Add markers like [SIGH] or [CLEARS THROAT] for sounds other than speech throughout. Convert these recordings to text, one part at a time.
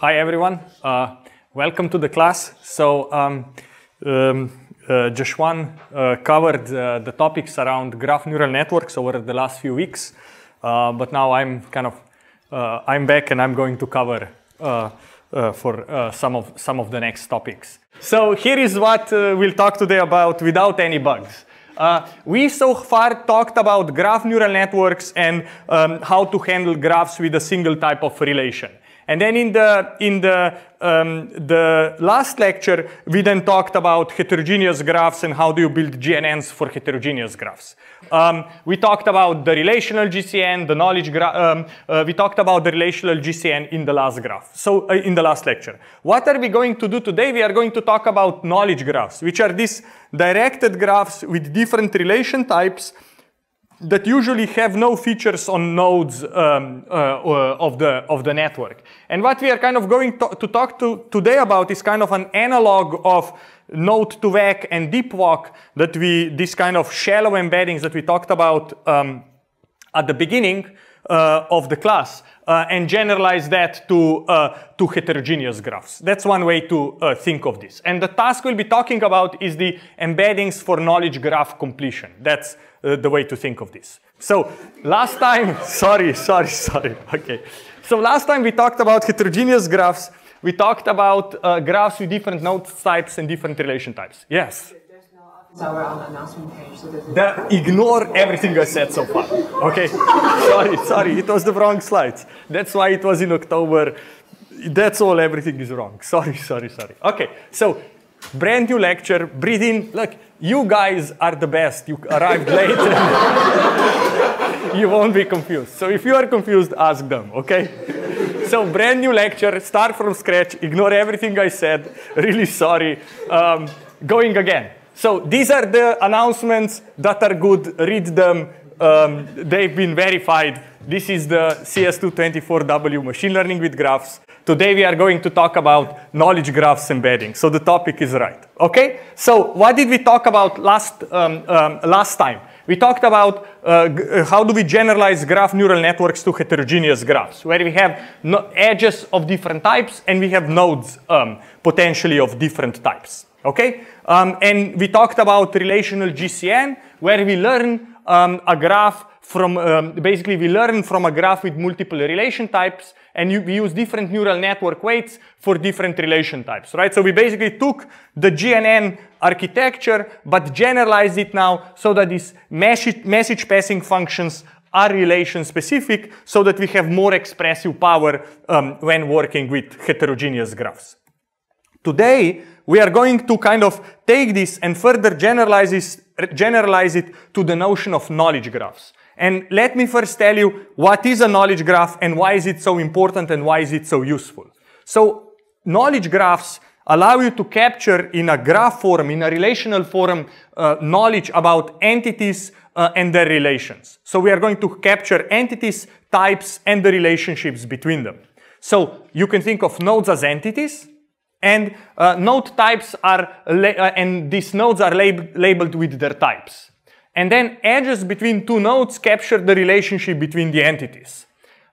Hi everyone, uh, welcome to the class. So um, um, uh, uh, covered uh, the topics around graph neural networks over the last few weeks, uh, but now I'm kind of uh, I'm back and I'm going to cover for some of some of the next topics. So here is what we'll talk today about without any bugs. Uh, we so far talked about graph neural networks and um, how to handle graphs with a single type of relation. And then in the, in the, um, the last lecture, we then talked about heterogeneous graphs and how do you build GNNs for heterogeneous graphs. Um, we talked about the relational GCN, the knowledge graph. Um, uh, we talked about the relational GCN in the last graph. So uh, in the last lecture, what are we going to do today? We are going to talk about knowledge graphs, which are these directed graphs with different relation types that usually have no features on nodes um, uh, uh, of, the, of the network. And what we are kind of going to, to, talk to today about is kind of an analog of node to vec and deepwalk that we, this kind of shallow embeddings that we talked about um, at the beginning uh, of the class uh, and generalize that to, uh, to heterogeneous graphs. That's one way to uh, think of this. And the task we'll be talking about is the embeddings for knowledge graph completion. That's uh, the way to think of this. So last time, [LAUGHS] sorry, sorry, sorry, okay. So last time we talked about heterogeneous graphs. We talked about uh, graphs with different node types and different relation types. Yes? Our on the announcement page. So that ignore everything I said so far. Okay? sorry, sorry, it was the wrong slides. That's why it was in October. That's all, everything is wrong. Sorry, sorry, sorry. Okay, so brand new lecture, breathe in. Look, you guys are the best. You arrived late. [LAUGHS] you won't be confused. So if you are confused, ask them, okay? so brand new lecture, start from scratch, ignore everything I said. Really sorry. Um, going again. So these are the announcements that are good. Read them. Um, they've been verified. This is the CS224W machine learning with graphs. Today we are going to talk about knowledge graphs embedding. So the topic is right. Okay. So what did we talk about last um, um, last time? We talked about uh, uh how do we generalize graph neural networks to heterogeneous graphs, where we have no edges of different types and we have nodes um, potentially of different types. Okay? Um, and we talked about relational GCN, where we learn um, a graph from, um, basically we learn from a graph with multiple relation types, and you, we use different neural network weights for different relation types, right? So we basically took the GNN architecture, but generalized it now so that these message, message passing functions are relation specific so that we have more expressive power um, when working with heterogeneous graphs. Today, we are going to kind of take this and further generalize, this, generalize it to the notion of knowledge graphs. And let me first tell you what is a knowledge graph and why is it so important and why is it so useful. So knowledge graphs allow you to capture in a graph form, in a relational form, uh, knowledge about entities uh, and their relations. So we are going to capture entities, types, and the relationships between them. So you can think of nodes as entities, and uh, node types are, uh, and these nodes are lab labeled with their types. And then edges between two nodes capture the relationship between the entities.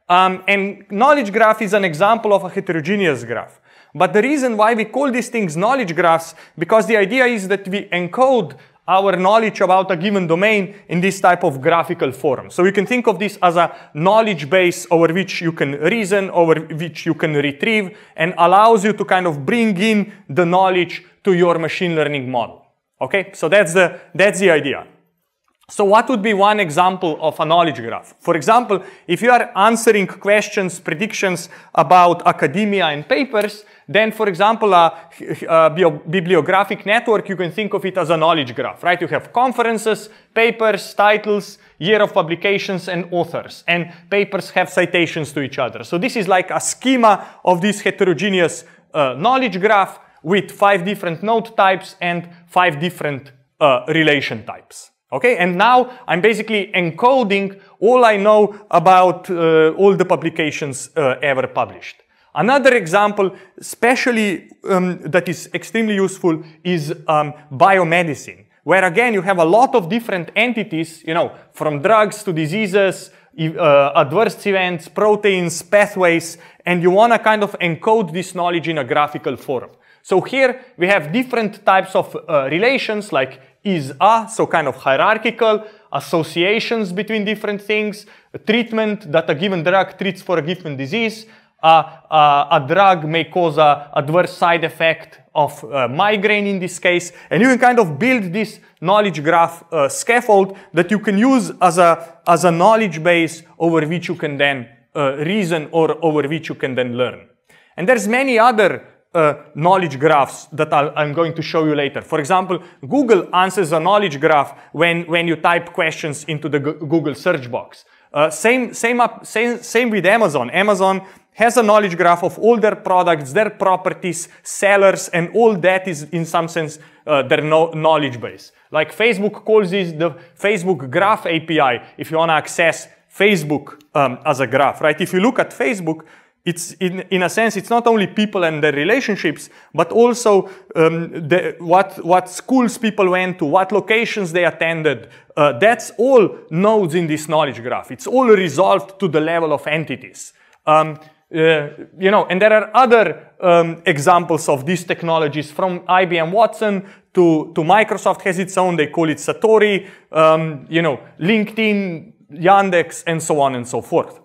Um, and knowledge graph is an example of a heterogeneous graph. But the reason why we call these things knowledge graphs, because the idea is that we encode our knowledge about a given domain in this type of graphical form. So you can think of this as a knowledge base over which you can reason, over which you can retrieve, and allows you to kind of bring in the knowledge to your machine learning model. Okay, so that's the, that's the idea. So what would be one example of a knowledge graph? For example, if you are answering questions, predictions about academia and papers, then for example, a, a bibliographic network, you can think of it as a knowledge graph, right? You have conferences, papers, titles, year of publications, and authors. And papers have citations to each other. So this is like a schema of this heterogeneous uh, knowledge graph with five different node types and five different uh, relation types. Okay, and now I'm basically encoding all I know about uh, all the publications uh, ever published. Another example, especially um, that is extremely useful, is um, biomedicine, where again you have a lot of different entities, you know, from drugs to diseases, uh, adverse events, proteins, pathways, and you want to kind of encode this knowledge in a graphical form. So here we have different types of uh, relations like is a, so kind of hierarchical, associations between different things, treatment that a given drug treats for a given disease, a drug may cause a adverse side effect of uh, migraine in this case, and you can kind of build this knowledge graph uh, scaffold that you can use as a, as a knowledge base over which you can then uh, reason or over which you can then learn. And there's many other uh, knowledge graphs that i am going to show you later. For example, Google answers a knowledge graph when, when you type questions into the Google search box. Uh, same, same, up, same, same with Amazon. Amazon has a knowledge graph of all their products, their properties, sellers, and all that is in some sense uh, their no knowledge base. Like Facebook calls this the Facebook Graph API if you want to access Facebook um, as a graph, right? If you look at Facebook, it's in, in a sense, it's not only people and their relationships, but also um, the, what, what schools people went to, what locations they attended. Uh, that's all nodes in this knowledge graph. It's all resolved to the level of entities. Um, uh, you know, and there are other um, examples of these technologies from IBM Watson to, to Microsoft has its own, they call it Satori, um, you know, LinkedIn, Yandex, and so on and so forth.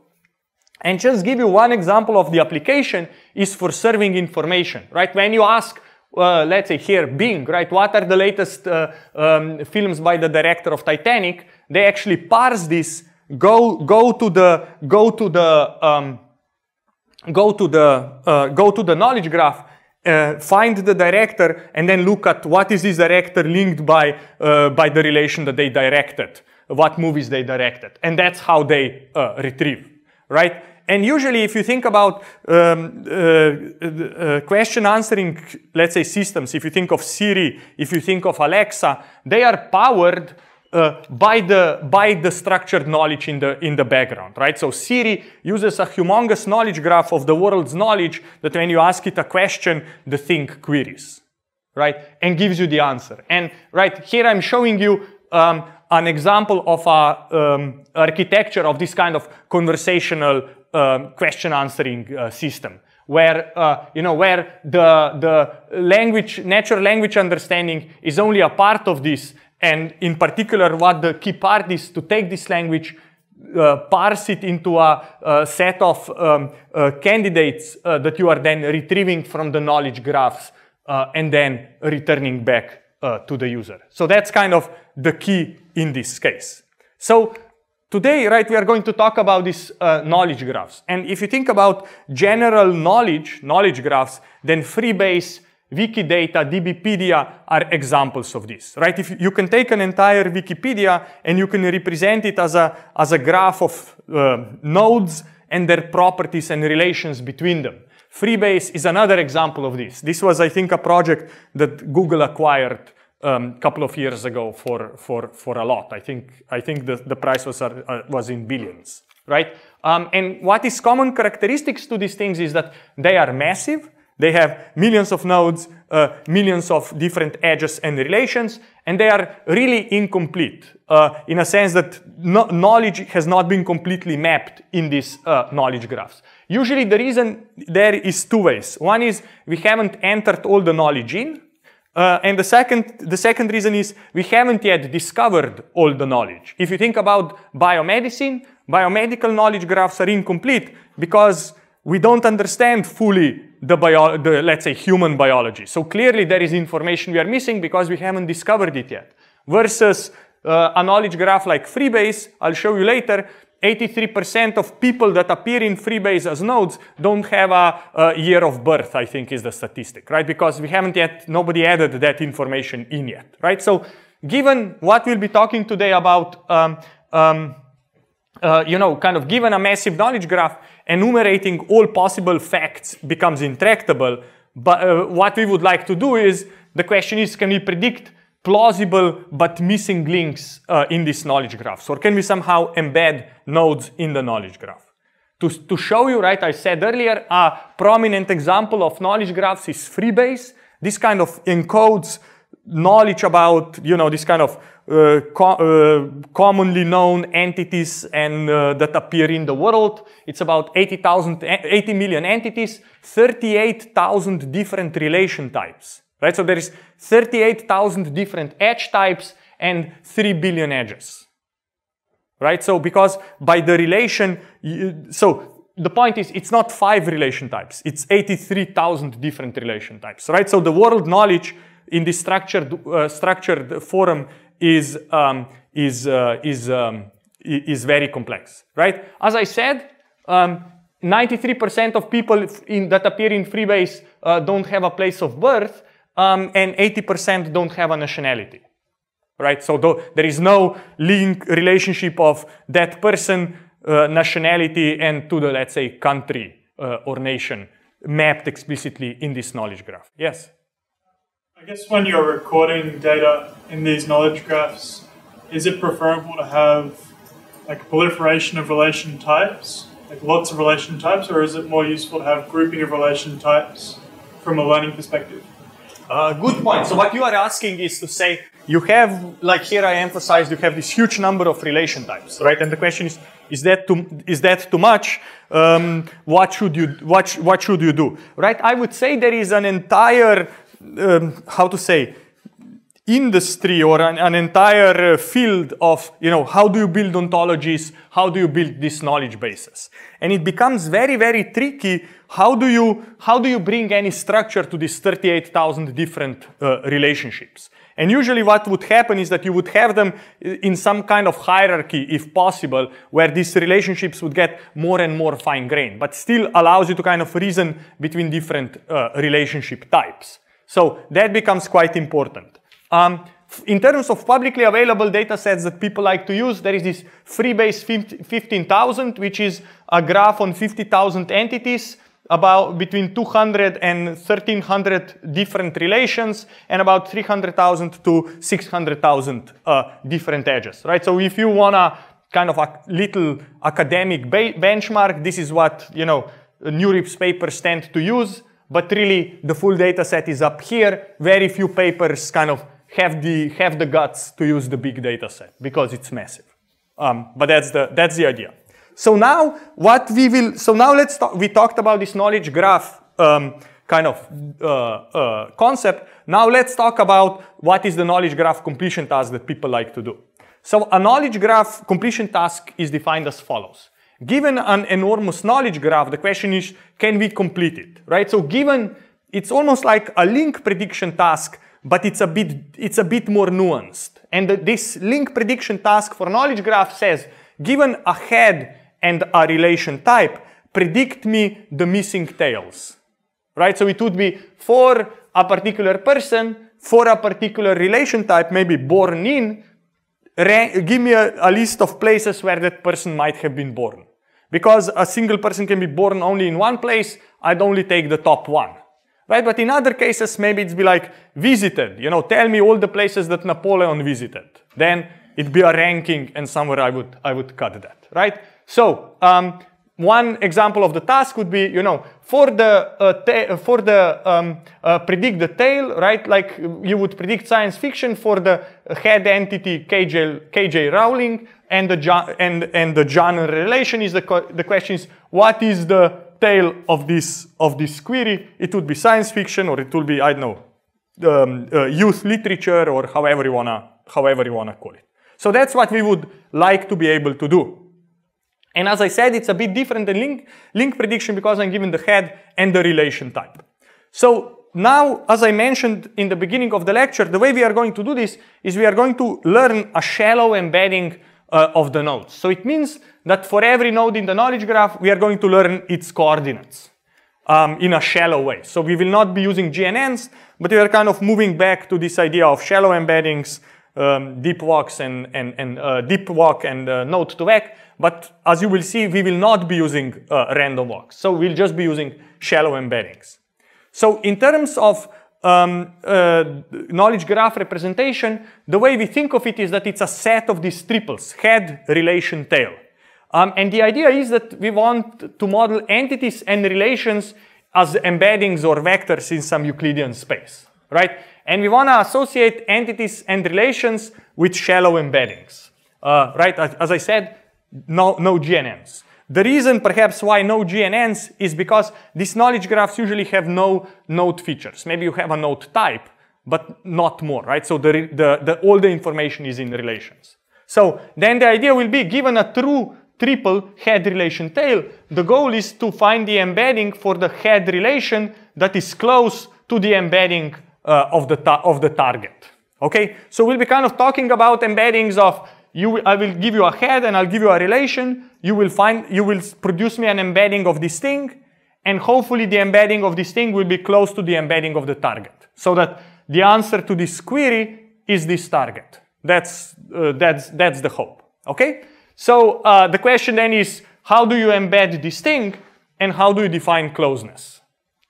And just give you one example of the application is for serving information, right? When you ask, uh, let's say here, Bing, right? What are the latest uh, um, films by the director of Titanic? They actually parse this, go, go to the, go to the, um, go to the, uh, go to the knowledge graph, uh, find the director, and then look at what is this director linked by, uh, by the relation that they directed, what movies they directed. And that's how they uh, retrieve, right? And usually, if you think about um, uh, uh, question answering, let's say systems, if you think of Siri, if you think of Alexa, they are powered uh, by the by the structured knowledge in the in the background, right? So Siri uses a humongous knowledge graph of the world's knowledge that when you ask it a question, the thing queries, right, and gives you the answer. And right here, I'm showing you um, an example of a um, architecture of this kind of conversational um, question answering uh, system where uh, you know where the the language natural language understanding is only a part of this and in particular what the key part is to take this language uh, parse it into a, a set of um, uh, candidates uh, that you are then retrieving from the knowledge graphs uh, and then returning back to the user. So that's kind of the key in this case. So Today, right, we are going to talk about these uh, knowledge graphs. And if you think about general knowledge, knowledge graphs, then Freebase, Wikidata, DBpedia are examples of this, right? If you can take an entire Wikipedia and you can represent it as a, as a graph of uh, nodes and their properties and relations between them. Freebase is another example of this. This was, I think, a project that Google acquired a um, couple of years ago for, for, for a lot. I think, I think the, the price was, uh, was in billions, right? Um, and what is common characteristics to these things is that they are massive, they have millions of nodes, uh, millions of different edges and relations, and they are really incomplete uh, in a sense that no knowledge has not been completely mapped in these uh, knowledge graphs. Usually the reason there is two ways. One is we haven't entered all the knowledge in, uh, and the second, the second reason is we haven't yet discovered all the knowledge. If you think about biomedicine, biomedical knowledge graphs are incomplete because we don't understand fully the, the, let's say, human biology. So clearly there is information we are missing because we haven't discovered it yet. Versus uh, a knowledge graph like Freebase, I'll show you later, 83% of people that appear in Freebase as nodes don't have a, a, year of birth, I think is the statistic, right? Because we haven't yet, nobody added that information in yet, right? So given what we'll be talking today about, um, um, uh, you know, kind of given a massive knowledge graph, enumerating all possible facts becomes intractable. But uh, what we would like to do is, the question is, can we predict plausible but missing links uh, in this knowledge graph? Or can we somehow embed nodes in the knowledge graph? To, to show you, right, I said earlier, a prominent example of knowledge graphs is Freebase. This kind of encodes knowledge about, you know, this kind of uh, co uh, commonly known entities and uh, that appear in the world. It's about 80,000, 80 million entities, 38,000 different relation types, right? So there is 38,000 different edge types and 3 billion edges, right? So because by the relation, so the point is it's not five relation types, it's 83,000 different relation types, right? So the world knowledge in this structured, uh, structured forum is, um, is, uh, is, um, is very complex, right? As I said, 93% um, of people in, that appear in Freebase uh, don't have a place of birth, um, and 80% don't have a nationality, right? So there is no link relationship of that person, uh, nationality, and to the, let's say, country uh, or nation mapped explicitly in this knowledge graph. Yes? I guess when you're recording data in these knowledge graphs, is it preferable to have like proliferation of relation types, like lots of relation types, or is it more useful to have grouping of relation types from a learning perspective? Uh, good point. So what you are asking is to say you have, like here I emphasized, you have this huge number of relation types, right? And the question is, is that too, is that too much? Um, what should you, what, what should you do, right? I would say there is an entire um, how to say, industry or an, an entire uh, field of, you know, how do you build ontologies, how do you build these knowledge bases. And it becomes very, very tricky. How do you, how do you bring any structure to these 38,000 different uh, relationships? And usually what would happen is that you would have them in some kind of hierarchy, if possible, where these relationships would get more and more fine-grained, but still allows you to kind of reason between different uh, relationship types. So that becomes quite important. Um, in terms of publicly available data sets that people like to use, there is this Freebase 15,000, which is a graph on 50,000 entities about between 200 and 1300 different relations and about 300,000 to 600,000 uh, different edges, right? So if you want a kind of a little academic benchmark, this is what, you know, NeurIPS papers tend to use but really the full data set is up here. Very few papers kind of have the, have the guts to use the big data set because it's massive. Um, but that's the, that's the idea. So now what we will, so now let's talk, we talked about this knowledge graph um, kind of uh, uh, concept. Now let's talk about what is the knowledge graph completion task that people like to do. So a knowledge graph completion task is defined as follows. Given an enormous knowledge graph, the question is, can we complete it, right? So given, it's almost like a link prediction task, but it's a bit, it's a bit more nuanced. And this link prediction task for knowledge graph says, given a head and a relation type, predict me the missing tails, right? So it would be for a particular person, for a particular relation type, maybe born in, give me a, a list of places where that person might have been born. Because a single person can be born only in one place, I'd only take the top one. Right? But in other cases, maybe it's be like visited. You know, tell me all the places that Napoleon visited. Then it'd be a ranking and somewhere I would, I would cut that, right? So, um, one example of the task would be, you know, for the, uh, for the um, uh, predict the tail, right? Like you would predict science fiction for the head entity KJ, KJ Rowling, and the, and, and the genre relation is the, the question is, what is the tail of this, of this query? It would be science fiction, or it would be, I don't know, um, uh, youth literature, or however you wanna, however you wanna call it. So that's what we would like to be able to do. And as I said, it's a bit different than link, link prediction because I'm given the head and the relation type. So now, as I mentioned in the beginning of the lecture, the way we are going to do this is we are going to learn a shallow embedding uh, of the nodes. So it means that for every node in the knowledge graph, we are going to learn its coordinates um, in a shallow way. So we will not be using GNNs, but we are kind of moving back to this idea of shallow embeddings, um, deep walks and, and, and uh, deep walk and uh, node to vec. But as you will see, we will not be using uh, random walks. So we'll just be using shallow embeddings. So in terms of um, uh, knowledge graph representation, the way we think of it is that it's a set of these triples, head, relation, tail. Um, and the idea is that we want to model entities and relations as embeddings or vectors in some Euclidean space, right? And we want to associate entities and relations with shallow embeddings, uh, right? As, I said, no, no GNNs. The reason perhaps why no GNNs is because these knowledge graphs usually have no node features. Maybe you have a node type, but not more, right? So the, the, the, all the information is in relations. So then the idea will be given a true triple head relation tail, the goal is to find the embedding for the head relation that is close to the embedding uh, of, the of the target. Okay, so we'll be kind of talking about embeddings of you. I will give you a head and I'll give you a relation. You will find you will produce me an embedding of this thing, and hopefully the embedding of this thing will be close to the embedding of the target, so that the answer to this query is this target. That's uh, that's that's the hope. Okay. So uh, the question then is, how do you embed this thing, and how do you define closeness?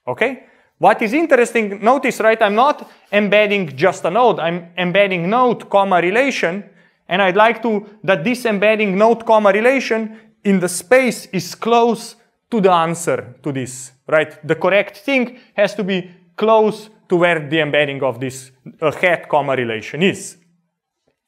Okay. What is interesting, notice, right, I'm not embedding just a node, I'm embedding node, comma, relation, and I'd like to, that this embedding node, comma, relation in the space is close to the answer to this, right? The correct thing has to be close to where the embedding of this uh, head, comma, relation is.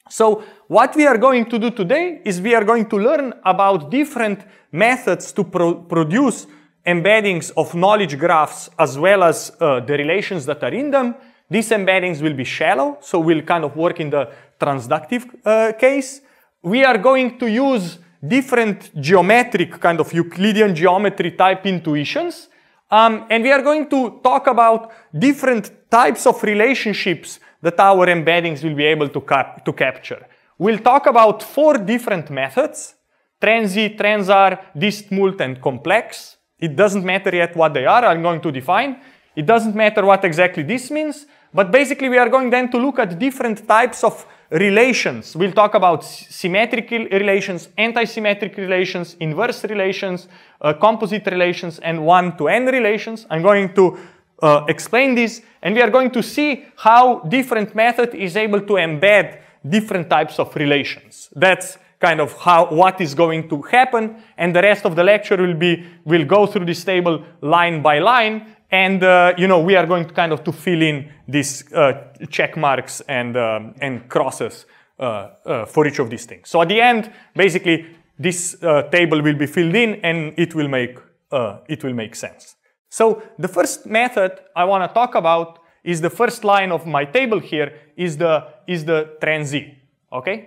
So what we are going to do today is we are going to learn about different methods to pro produce embeddings of knowledge graphs as well as uh, the relations that are in them. These embeddings will be shallow, so we'll kind of work in the transductive uh, case. We are going to use different geometric kind of Euclidean geometry type intuitions. Um, and we are going to talk about different types of relationships that our embeddings will be able to, cap to capture. We'll talk about four different methods, TransE, transr, dist-mult, and complex. It doesn't matter yet what they are, I'm going to define. It doesn't matter what exactly this means, but basically we are going then to look at different types of relations. We'll talk about symmetric relations, anti-symmetric relations, inverse relations, uh, composite relations, and one-to-n relations. I'm going to uh, explain this, and we are going to see how different method is able to embed different types of relations. That's kind of how what is going to happen and the rest of the lecture will be we'll go through this table line by line and uh, you know we are going to kind of to fill in these uh, check marks and um, and crosses uh, uh for each of these things. So at the end basically this uh, table will be filled in and it will make uh, it will make sense. So the first method i want to talk about is the first line of my table here is the is the TransE okay?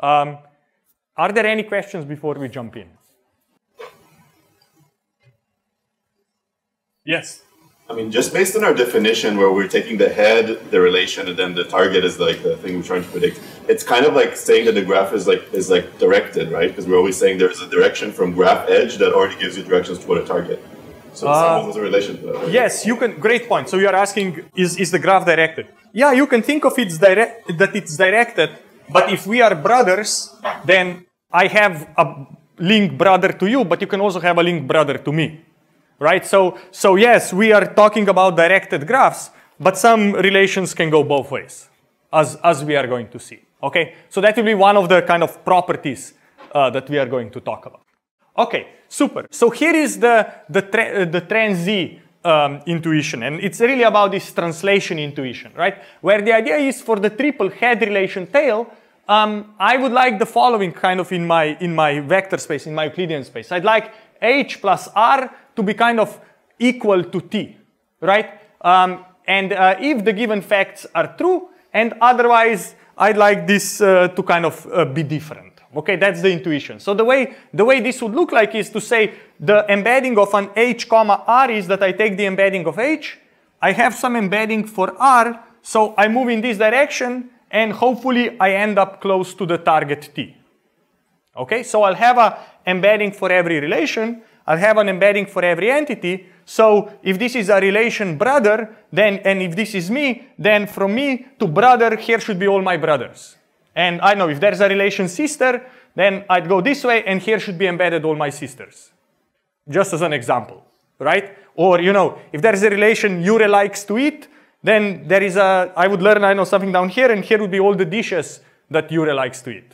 Um, are there any questions before we jump in? Yes. I mean, just based on our definition where we're taking the head, the relation, and then the target is like the thing we're trying to predict. It's kind of like saying that the graph is like is like directed, right? Because we're always saying there's a direction from graph edge that already gives you directions toward a target. So it's uh, almost a relation to that. Right? Yes, you can. Great point. So you are asking, is is the graph directed? Yeah, you can think of it's direct that it's directed. But if we are brothers, then I have a link brother to you, but you can also have a link brother to me, right? So, so yes, we are talking about directed graphs, but some relations can go both ways, as, as we are going to see, okay? So that will be one of the kind of properties uh, that we are going to talk about. Okay, super. So here is the, the, tra the TransE um, intuition, and it's really about this translation intuition, right? Where the idea is for the triple head relation tail, um, I would like the following kind of in my, in my vector space, in my Euclidean space. I'd like h plus r to be kind of equal to t, right? Um, and uh, if the given facts are true, and otherwise I'd like this uh, to kind of uh, be different. Okay, that's the intuition. So the way, the way this would look like is to say the embedding of an h comma r is that I take the embedding of h, I have some embedding for r, so I move in this direction, and hopefully I end up close to the target T. Okay, so I'll have an embedding for every relation, I'll have an embedding for every entity, so if this is a relation brother, then, and if this is me, then from me to brother, here should be all my brothers. And I know if there's a relation sister, then I'd go this way, and here should be embedded all my sisters. Just as an example, right? Or, you know, if there's a relation Jure likes to eat, then there is a, I would learn, I know something down here, and here would be all the dishes that Jure likes to eat.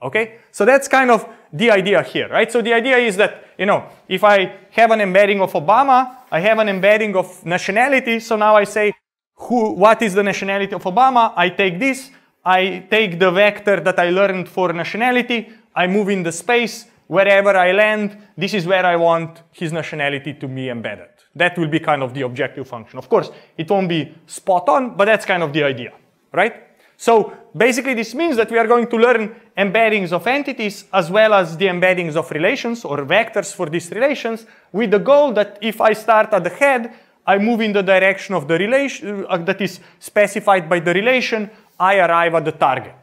Okay? So that's kind of the idea here, right? So the idea is that, you know, if I have an embedding of Obama, I have an embedding of nationality, so now I say, who, what is the nationality of Obama? I take this, I take the vector that I learned for nationality, I move in the space, wherever I land, this is where I want his nationality to be embedded. That will be kind of the objective function. Of course, it won't be spot on, but that's kind of the idea, right? So basically this means that we are going to learn embeddings of entities as well as the embeddings of relations or vectors for these relations with the goal that if I start at the head, I move in the direction of the relation uh, that is specified by the relation, I arrive at the target.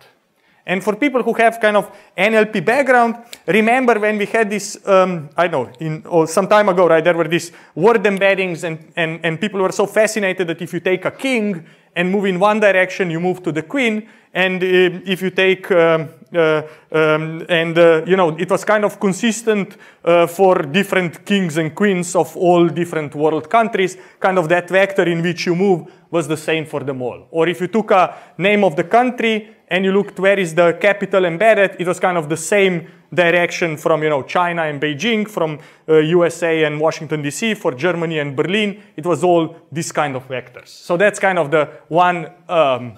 And for people who have kind of NLP background, remember when we had this, um, I know, in, oh, some time ago, right, there were these word embeddings and, and, and people were so fascinated that if you take a king and move in one direction, you move to the queen. And uh, if you take, um, uh, um, and uh, you know, it was kind of consistent uh, for different kings and queens of all different world countries, kind of that vector in which you move was the same for them all. Or if you took a name of the country and you looked where is the capital embedded, it was kind of the same direction from you know China and Beijing, from uh, USA and Washington DC, for Germany and Berlin. It was all this kind of vectors. So that's kind of the one um,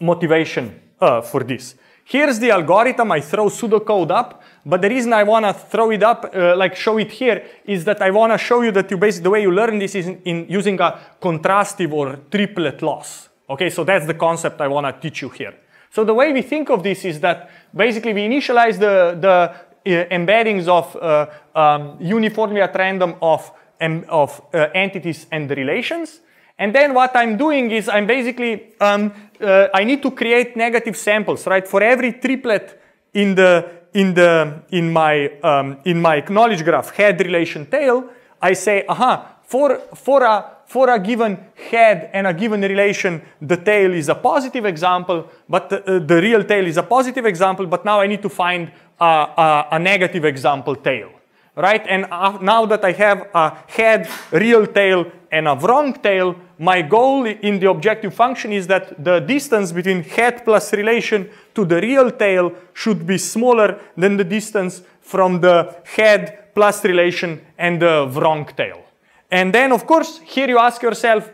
motivation uh, for this. Here's the algorithm. I throw pseudocode up, but the reason I want to throw it up, uh, like show it here, is that I want to show you that you basically the way you learn this is in, in using a contrastive or triplet loss. Okay, so that's the concept I want to teach you here. So the way we think of this is that basically we initialize the, the uh, embeddings of uh, um, uniformly at random of, um, of uh, entities and relations. And then what I'm doing is I'm basically, um, uh, I need to create negative samples, right? For every triplet in the, in the, in my, um, in my knowledge graph, head, relation, tail, I say, aha, for, for a for a given head and a given relation, the tail is a positive example, but the, uh, the real tail is a positive example, but now I need to find a, a, a negative example tail, right? And uh, now that I have a head, real tail, and a wrong tail, my goal in the objective function is that the distance between head plus relation to the real tail should be smaller than the distance from the head plus relation and the wrong tail. And then, of course, here you ask yourself,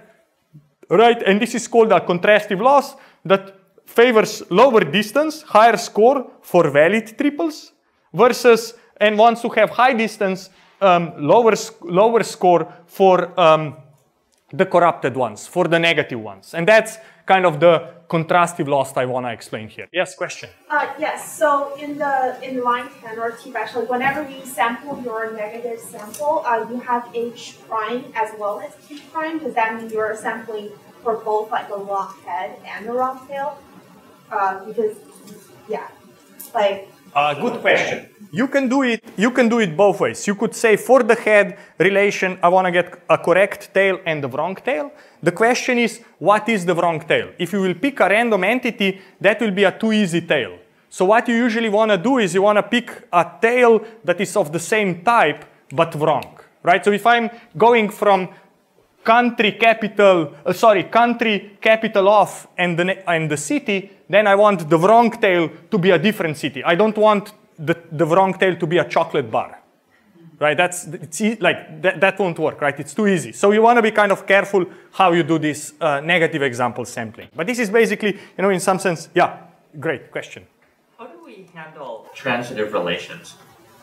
right, and this is called a contrastive loss that favors lower distance, higher score for valid triples versus, and ones who have high distance, um, lower, lower score for um, the corrupted ones, for the negative ones. And that's kind of the contrastive loss I want to explain here. Yes, question? Uh, yes, so in the in line 10 or T actually, whenever you sample your negative sample, uh, you have H prime as well as T prime. Does that mean you're sampling for both like the wrong head and the wrong tail? Uh, because, yeah, like... Uh, good question. You can do it. You can do it both ways. You could say for the head relation, I want to get a correct tail and the wrong tail. The question is, what is the wrong tail? If you will pick a random entity, that will be a too easy tail. So what you usually want to do is you want to pick a tail that is of the same type but wrong, right? So if I'm going from country capital, uh, sorry, country capital of and the, and the city, then I want the wrong tail to be a different city. I don't want the, the wrong tail to be a chocolate bar. Right, that's it's e like that, that won't work, right? It's too easy. So you want to be kind of careful how you do this uh, negative example sampling. But this is basically, you know, in some sense, yeah, great question. How do we handle transitive relations?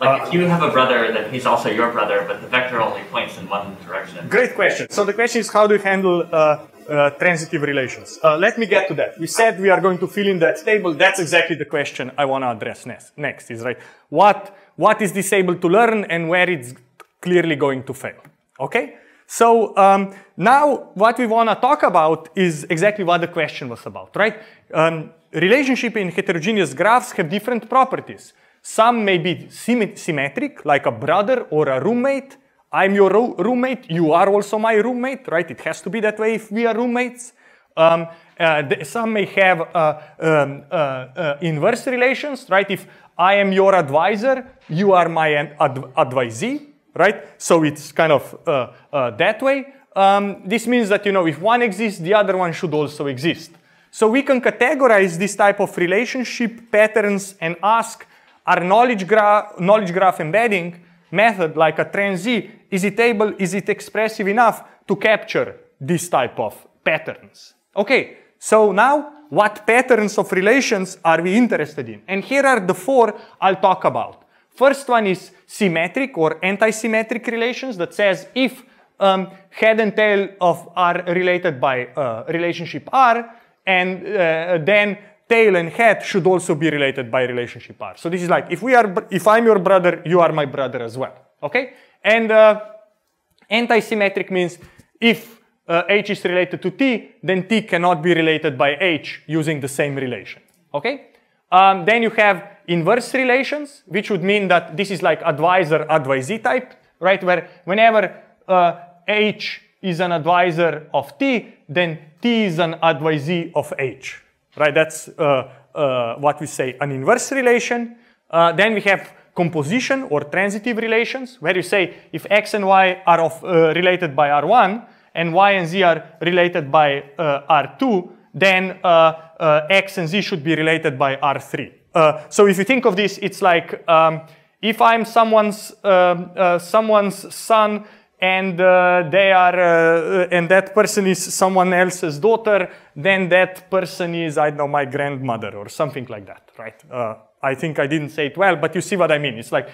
Like uh, if you have a brother, then he's also your brother, but the vector only points in one direction. Great question. So the question is, how do you handle uh, uh, transitive relations. Uh, let me get to that. We said we are going to fill in that table. That's exactly the question I want to address next, next is right. What, what is this able to learn and where it's clearly going to fail? Okay? So um, now what we want to talk about is exactly what the question was about, right? Um, relationship in heterogeneous graphs have different properties. Some may be symmetric, like a brother or a roommate. I'm your roommate, you are also my roommate, right? It has to be that way if we are roommates. Um, uh, some may have uh, um, uh, uh, inverse relations, right? If I am your advisor, you are my ad advisee, right? So it's kind of uh, uh, that way. Um, this means that, you know, if one exists, the other one should also exist. So we can categorize this type of relationship patterns and ask, are knowledge, gra knowledge graph embedding method like a TransE, is it able, is it expressive enough to capture this type of patterns? Okay, so now what patterns of relations are we interested in? And here are the four I'll talk about. First one is symmetric or anti-symmetric relations that says if um, head and tail of are related by uh, relationship R, and uh, then tail and head should also be related by relationship R. So this is like if we are, if I'm your brother, you are my brother as well. Okay, and uh, anti-symmetric means if uh, H is related to T, then T cannot be related by H using the same relation. Okay? Um, then you have inverse relations, which would mean that this is like advisor advisee type, right? Where whenever uh, H is an advisor of T, then T is an advisee of H, right? That's uh, uh, what we say an inverse relation. Uh, then we have composition or transitive relations, where you say if X and Y are of, related by R1, and y and z are related by uh, R2, then x and z should be related by R3. so if you think of this, it's like um, if I'm someone's, um, someone's son and uh, they are uh, and that person is someone else's daughter then that person is i don't know my grandmother or something like that right uh, i think i didn't say it well but you see what i mean it's like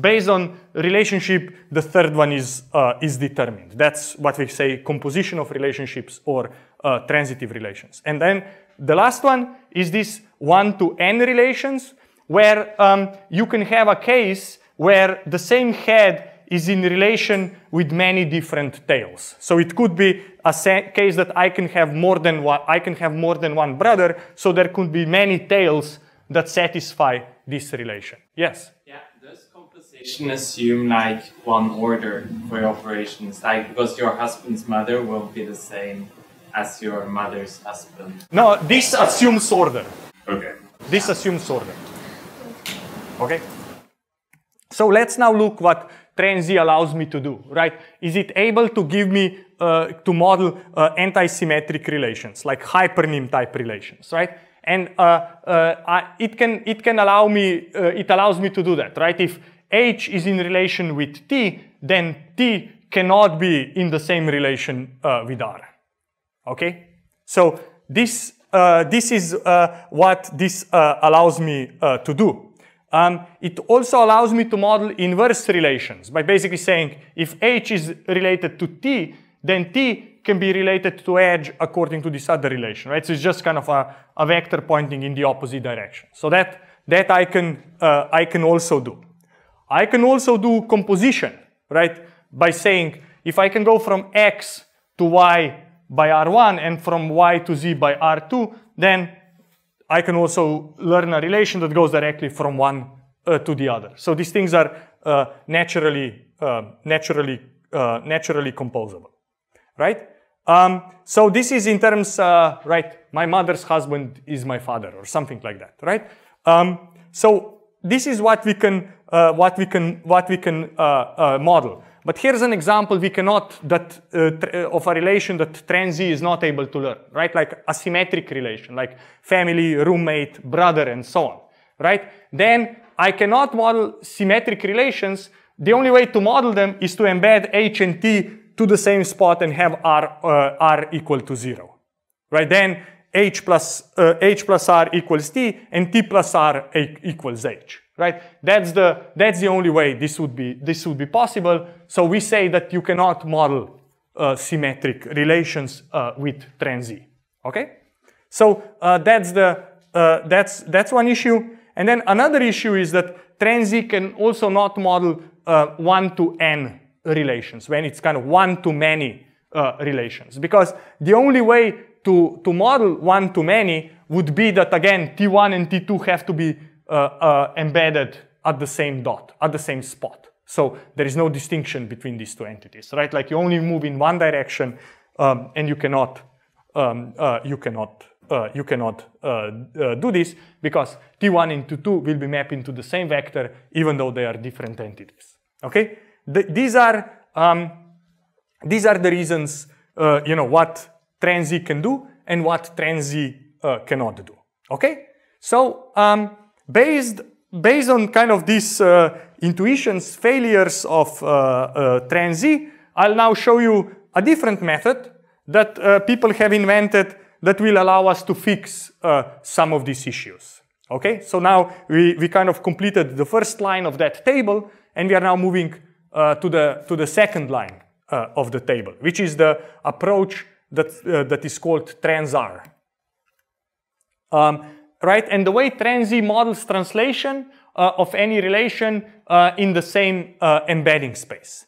based on relationship, the third one is, uh, is determined. That's what we say composition of relationships or uh, transitive relations. And then the last one is this one to n relations, where um, you can have a case where the same head is in relation with many different tails. So it could be a case that I can have more than one, I can have more than one brother, so there could be many tails that satisfy this relation. Yes? operation assume like one order for your operations? Like because your husband's mother will be the same as your mother's husband. No, this assumes order. Okay. This assumes order. Okay. So let's now look what TransE allows me to do, right? Is it able to give me, uh, to model uh, anti-symmetric relations, like hypernym type relations, right? And uh, uh I, it, can, it can allow me, uh, it allows me to do that, right? If H is in relation with T, then T cannot be in the same relation uh, with R. Okay? So this, this is what this allows me to do. Um, it also allows me to model inverse relations by basically saying if H is related to T, then T can be related to H according to this other relation, right? So it's just kind of a, a vector pointing in the opposite direction. So that, that I, can, uh, I can also do. I can also do composition, right? By saying if I can go from x to y by R1 and from y to z by R2, then I can also learn a relation that goes directly from one uh, to the other. So these things are uh, naturally, uh, naturally, uh, naturally composable, right? Um, so this is in terms, uh, right? My mother's husband is my father, or something like that, right? Um, so this is what we can uh, what we can what we can model. But here's an example we cannot that uh, of a relation that TransE is not able to learn, right? Like asymmetric relation, like family, roommate, brother, and so on, right? Then I cannot model symmetric relations. The only way to model them is to embed H and T to the same spot and have R, uh, R equal to zero, right? Then H plus, uh, H plus R equals T and T plus R equals H right? That's the, that's the only way this would, be, this would be possible. So we say that you cannot model uh, symmetric relations uh, with TransE, okay? So uh, that's, the, uh, that's, that's one issue. And then another issue is that TransE can also not model uh, one-to-n relations, when it's kind of one-to-many uh, relations. Because the only way to, to model one-to-many would be that, again, T1 and T2 have to be embedded at the same dot, at the same spot. So there is no distinction between these two entities, right? Like you only move in one direction um, and you cannot, um, uh, you cannot, uh, you cannot uh, uh, do this because T1 and T2 will be mapped into the same vector even though they are different entities, okay? The, these are, um, these are the reasons, you know, what TransE can do and what TransE cannot do, okay? So, um, based, based on kind of these uh, intuitions, failures of uh, uh, TransE, I'll now show you a different method that uh, people have invented that will allow us to fix uh, some of these issues. Okay, so now we, we kind of completed the first line of that table, and we are now moving uh, to, the, to the second line of the table, which is the approach that, that is called transr. Um, right, and the way TransE models translation uh, of any relation uh, in the same uh, embedding space.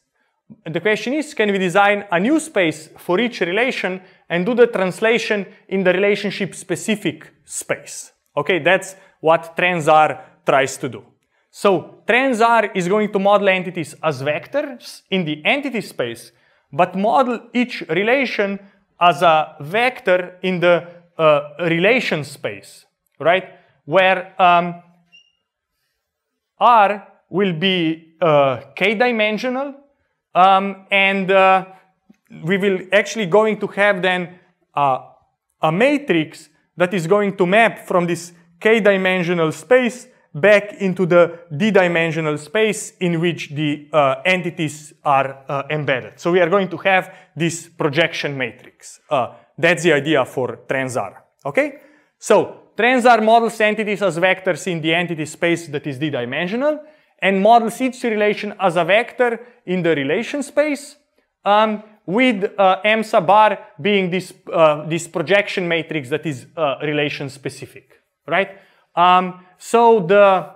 The question is, can we design a new space for each relation and do the translation in the relationship specific space? Okay, that's what TransR tries to do. So TransR is going to model entities as vectors in the entity space, but model each relation as a vector in the uh, relation space, right? Where um, R will be uh, k-dimensional, um, and uh, we will actually going to have then uh, a matrix that is going to map from this k-dimensional space back into the d-dimensional space in which the uh, entities are uh, embedded. So we are going to have this projection matrix. Uh, that's the idea for TransR, okay? So TransR models entities as vectors in the entity space that is d-dimensional and models each relation as a vector in the relation space um, with uh, M sub r being this, uh, this projection matrix that is uh, relation specific, right? Um, so the,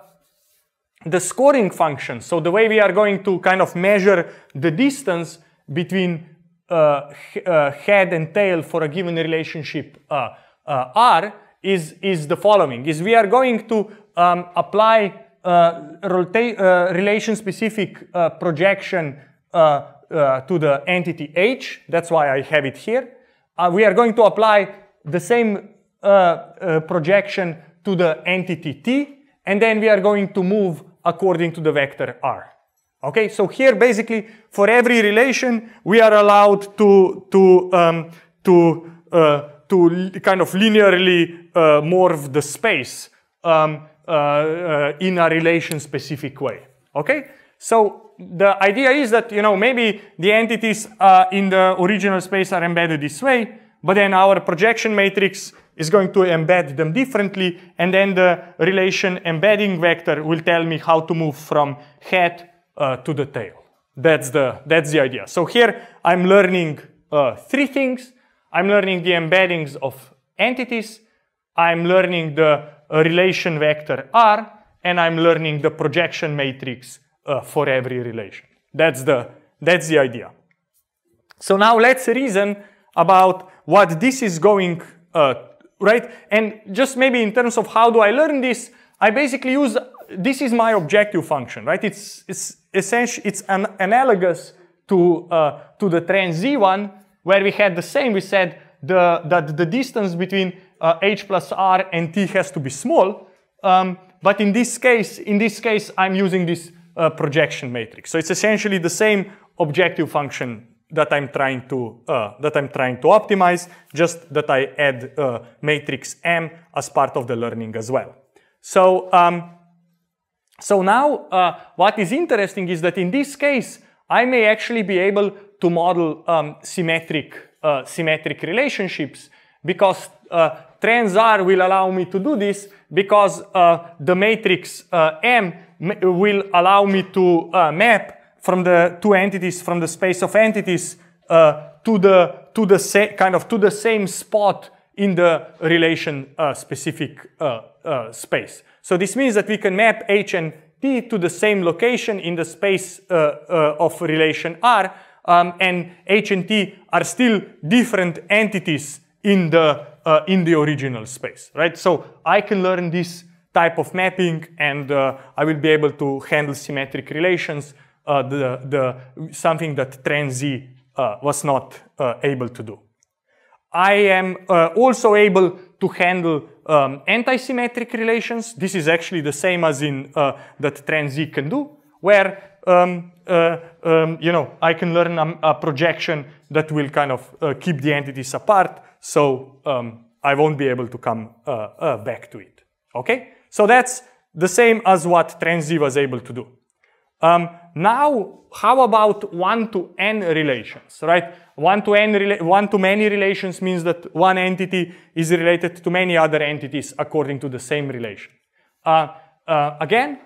the scoring function, so the way we are going to kind of measure the distance between uh, uh, head and tail for a given relationship uh, R is, is the following, is we are going to um, apply uh, uh, relation-specific uh, projection to the entity H, that's why I have it here. we are going to apply the same projection to the entity T, and then we are going to move according to the vector R. Okay, so here basically for every relation we are allowed to to um, to uh, to kind of linearly uh, morph the space um, uh, uh in a relation specific way. Okay, so the idea is that you know maybe the entities uh, in the original space are embedded this way, but then our projection matrix is going to embed them differently, and then the relation embedding vector will tell me how to move from head uh, to the tail. That's the, that's the idea. So here I'm learning three things. I'm learning the embeddings of entities, I'm learning the relation vector R, and I'm learning the projection matrix uh, for every relation. That's the, that's the idea. So now let's reason about what this is going uh, right? And just maybe in terms of how do I learn this, I basically use, this is my objective function, right? It's, it's essentially, it's an, analogous to, uh, to the TransE one, where we had the same, we said the, that the distance between uh, h plus r and t has to be small. Um, but in this case, in this case, I'm using this uh, projection matrix. So it's essentially the same objective function that I'm trying to uh, that I'm trying to optimize, just that I add uh, matrix M as part of the learning as well. So um, so now uh, what is interesting is that in this case I may actually be able to model um, symmetric uh, symmetric relationships because uh, TransR will allow me to do this because uh, the matrix M will allow me to map from the two entities, from the space of entities uh, to the to the same kind of to the same spot in the relation uh, specific uh, uh, space. So this means that we can map H and T to the same location in the space uh, uh, of relation R, um, and H and T are still different entities in the in the original space, right? So I can learn this type of mapping, and I will be able to handle symmetric relations uh, the, the, something that TransE uh, was not uh, able to do. I am also able to handle um, anti-symmetric relations. This is actually the same as in that TransE can do, where um, uh, um, you know, I can learn a, a, projection that will kind of uh, keep the entities apart, so um, I won't be able to come uh, back to it. Okay, so that's the same as what TransE was able to do. Um, now, how about one-to-n relations, right? One-to-n, rela- one-to-many relations means that one entity is related to many other entities according to the same relation. Uh, uh, again,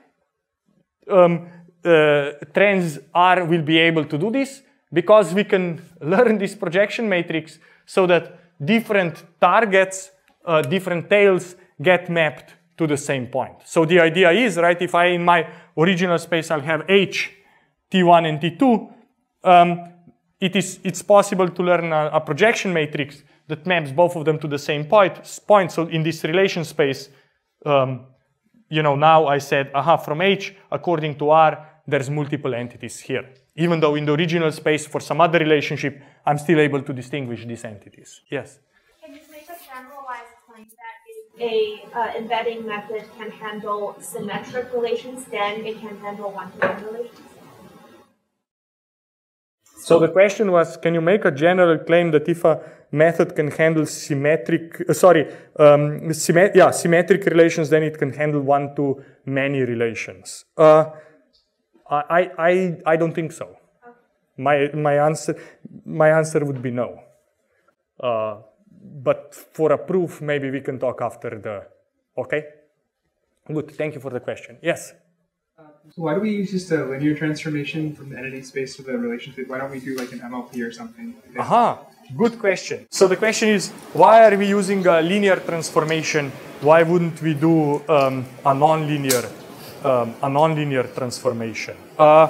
um, uh, trans R will be able to do this because we can learn this projection matrix so that different targets, uh, different tails get mapped to the same point. So the idea is, right, if I in my original space I'll have H, T1 and T2, um, it is, it's possible to learn a, a, projection matrix that maps both of them to the same point. point. So in this relation space, um, you know, now I said, aha, from H, according to R, there's multiple entities here. Even though in the original space for some other relationship, I'm still able to distinguish these entities. Yes? Can you make a generalized claim that if a uh, embedding method can handle symmetric relations, then it can handle one-to-one relations? So the question was, can you make a general claim that if a method can handle symmetric, uh, sorry, um, symmet yeah, symmetric relations, then it can handle one-to-many relations? Uh, I, I, I don't think so. My, my, answer, my answer would be no. Uh, but for a proof, maybe we can talk after the, okay? Good, thank you for the question. Yes? Uh, so why do we use just a linear transformation from the entity space to the relationship? Why don't we do like an MLP or something? Aha, good question. So the question is, why are we using a linear transformation? Why wouldn't we do um, a nonlinear um, a nonlinear transformation. Uh,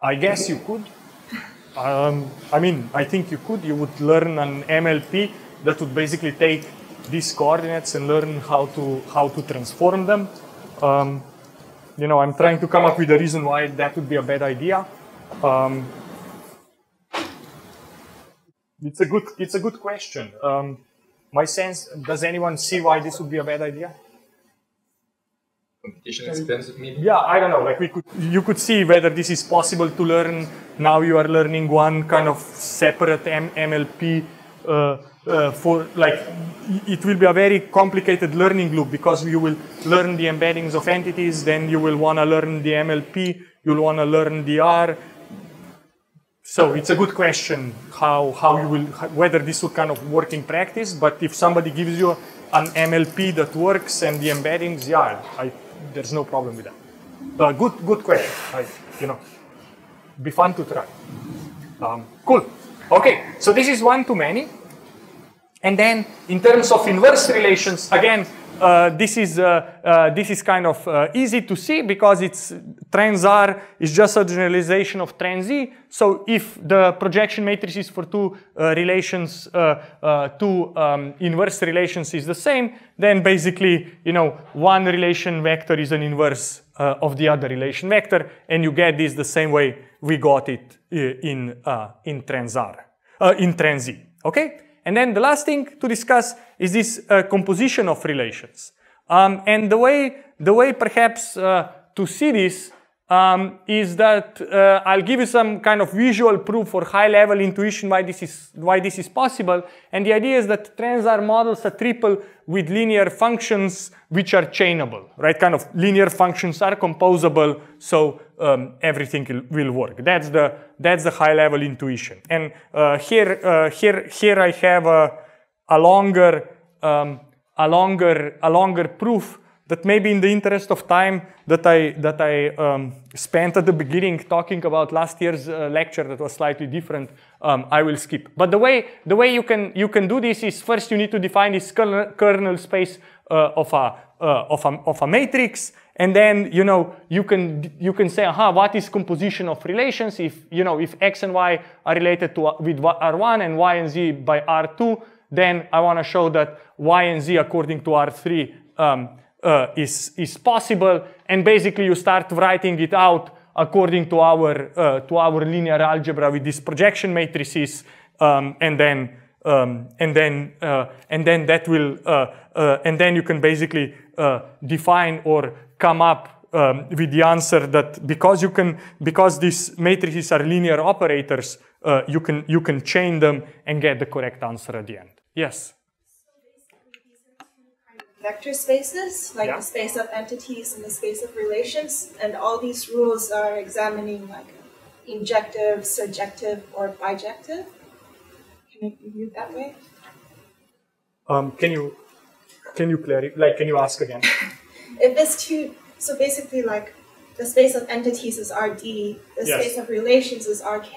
I guess you could. Um, I mean, I think you could. You would learn an MLP that would basically take these coordinates and learn how to how to transform them. Um, you know, I'm trying to come up with a reason why that would be a bad idea. Um, it's a good, it's a good question. Um, my sense, does anyone see why this would be a bad idea? Competition expensive, maybe? Yeah, I don't know. Like we could, you could see whether this is possible to learn. Now you are learning one kind of separate M- MLP uh, uh, for like it will be a very complicated learning loop because you will learn the embeddings of entities, then you will want to learn the MLP, you'll want to learn the R, so it's a good question how, how you will, whether this will kind of work in practice, but if somebody gives you an MLP that works and the embeddings, yeah, I, there's no problem with that. Uh, good, good question. I, you know, be fun to try. Um, cool. Okay, so this is one too many. And then in terms of inverse relations, again, uh, this is uh, uh, this is kind of uh, easy to see because it's trans R is just a generalization of TransE. So if the projection matrices for two uh, relations, uh, two um, inverse relations is the same, then basically you know one relation vector is an inverse of the other relation vector, and you get this the same way we got it in in trans R in TransE. Okay. And then the last thing to discuss is this uh, composition of relations. Um, and the way, the way perhaps uh, to see this um, is that uh, I'll give you some kind of visual proof or high-level intuition why this is why this is possible. And the idea is that trans R models a triple with linear functions which are chainable, right? Kind of linear functions are composable, so um, everything will work. That's the that's the high-level intuition. And uh, here uh, here here I have a, a longer um, a longer a longer proof that maybe in the interest of time that I, that I um, spent at the beginning talking about last year's uh, lecture that was slightly different, um, I will skip. But the way, the way you, can, you can do this is first you need to define this kernel, space uh, of, a, uh, of, a, of a matrix. And then, you know, you can, you can say, aha, what is composition of relations? If, you know, if X and Y are related to, with R1 and Y and Z by R2, then I want to show that Y and Z according to R3 um, uh, is, is possible. And basically you start writing it out according to our, uh, to our linear algebra with these projection matrices. Um, and then, um, and then, uh, and then that will, uh, uh, and then you can basically uh, define or come up um, with the answer that because you can, because these matrices are linear operators, you can, you can chain them and get the correct answer at the end. Yes? So these are kind of vector spaces, like Yeah. the space of entities and the space of relations, and all these rules are examining like injective, surjective, or bijective. Can it be viewed that way? Um, can you can you clarify? Like, can you ask again? [LAUGHS] If it's two, so basically like the space of entities is RD, the Yes. space of relations is RK.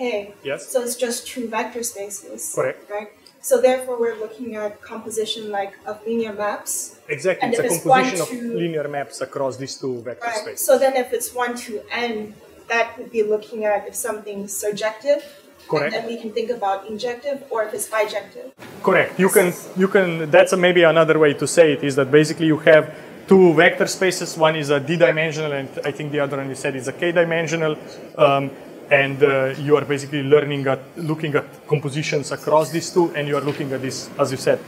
Yes. So it's just two vector spaces. Correct. Right. So therefore, we're looking at composition like of linear maps. Exactly. And it's a if it's composition one, of linear maps across these two vector Right. spaces. So then, if it's one to n, that would be looking at if something's surjective. Correct. And then we can think about injective, or if it's bijective. Correct. You can you can. That's a, maybe another way to say it is that basically you have two vector spaces. One is a d-dimensional, and I think the other one you said is a k-dimensional. Um, and uh, you are basically learning at looking at compositions across these two, and you are looking at this, as you said,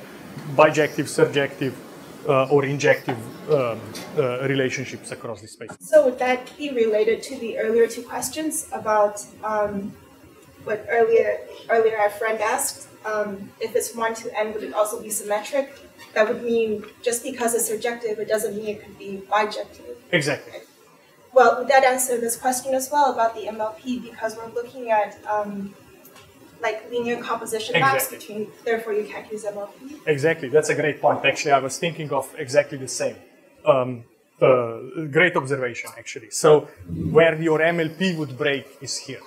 bijective, surjective, uh, or injective um, uh, relationships across these space. So would that be related to the earlier two questions about um, what earlier earlier our friend asked? Um, if it's one to n, would it also be symmetric? That would mean just because it's surjective, it doesn't mean it could be bijective. Exactly. Well, would that answer this question as well about the MLP? Because we're looking at um, like linear composition maps Exactly. between, therefore you can't use MLP. Exactly, that's a great point. Actually, I was thinking of exactly the same. Um, uh, great observation, actually. So, where your MLP would break is here,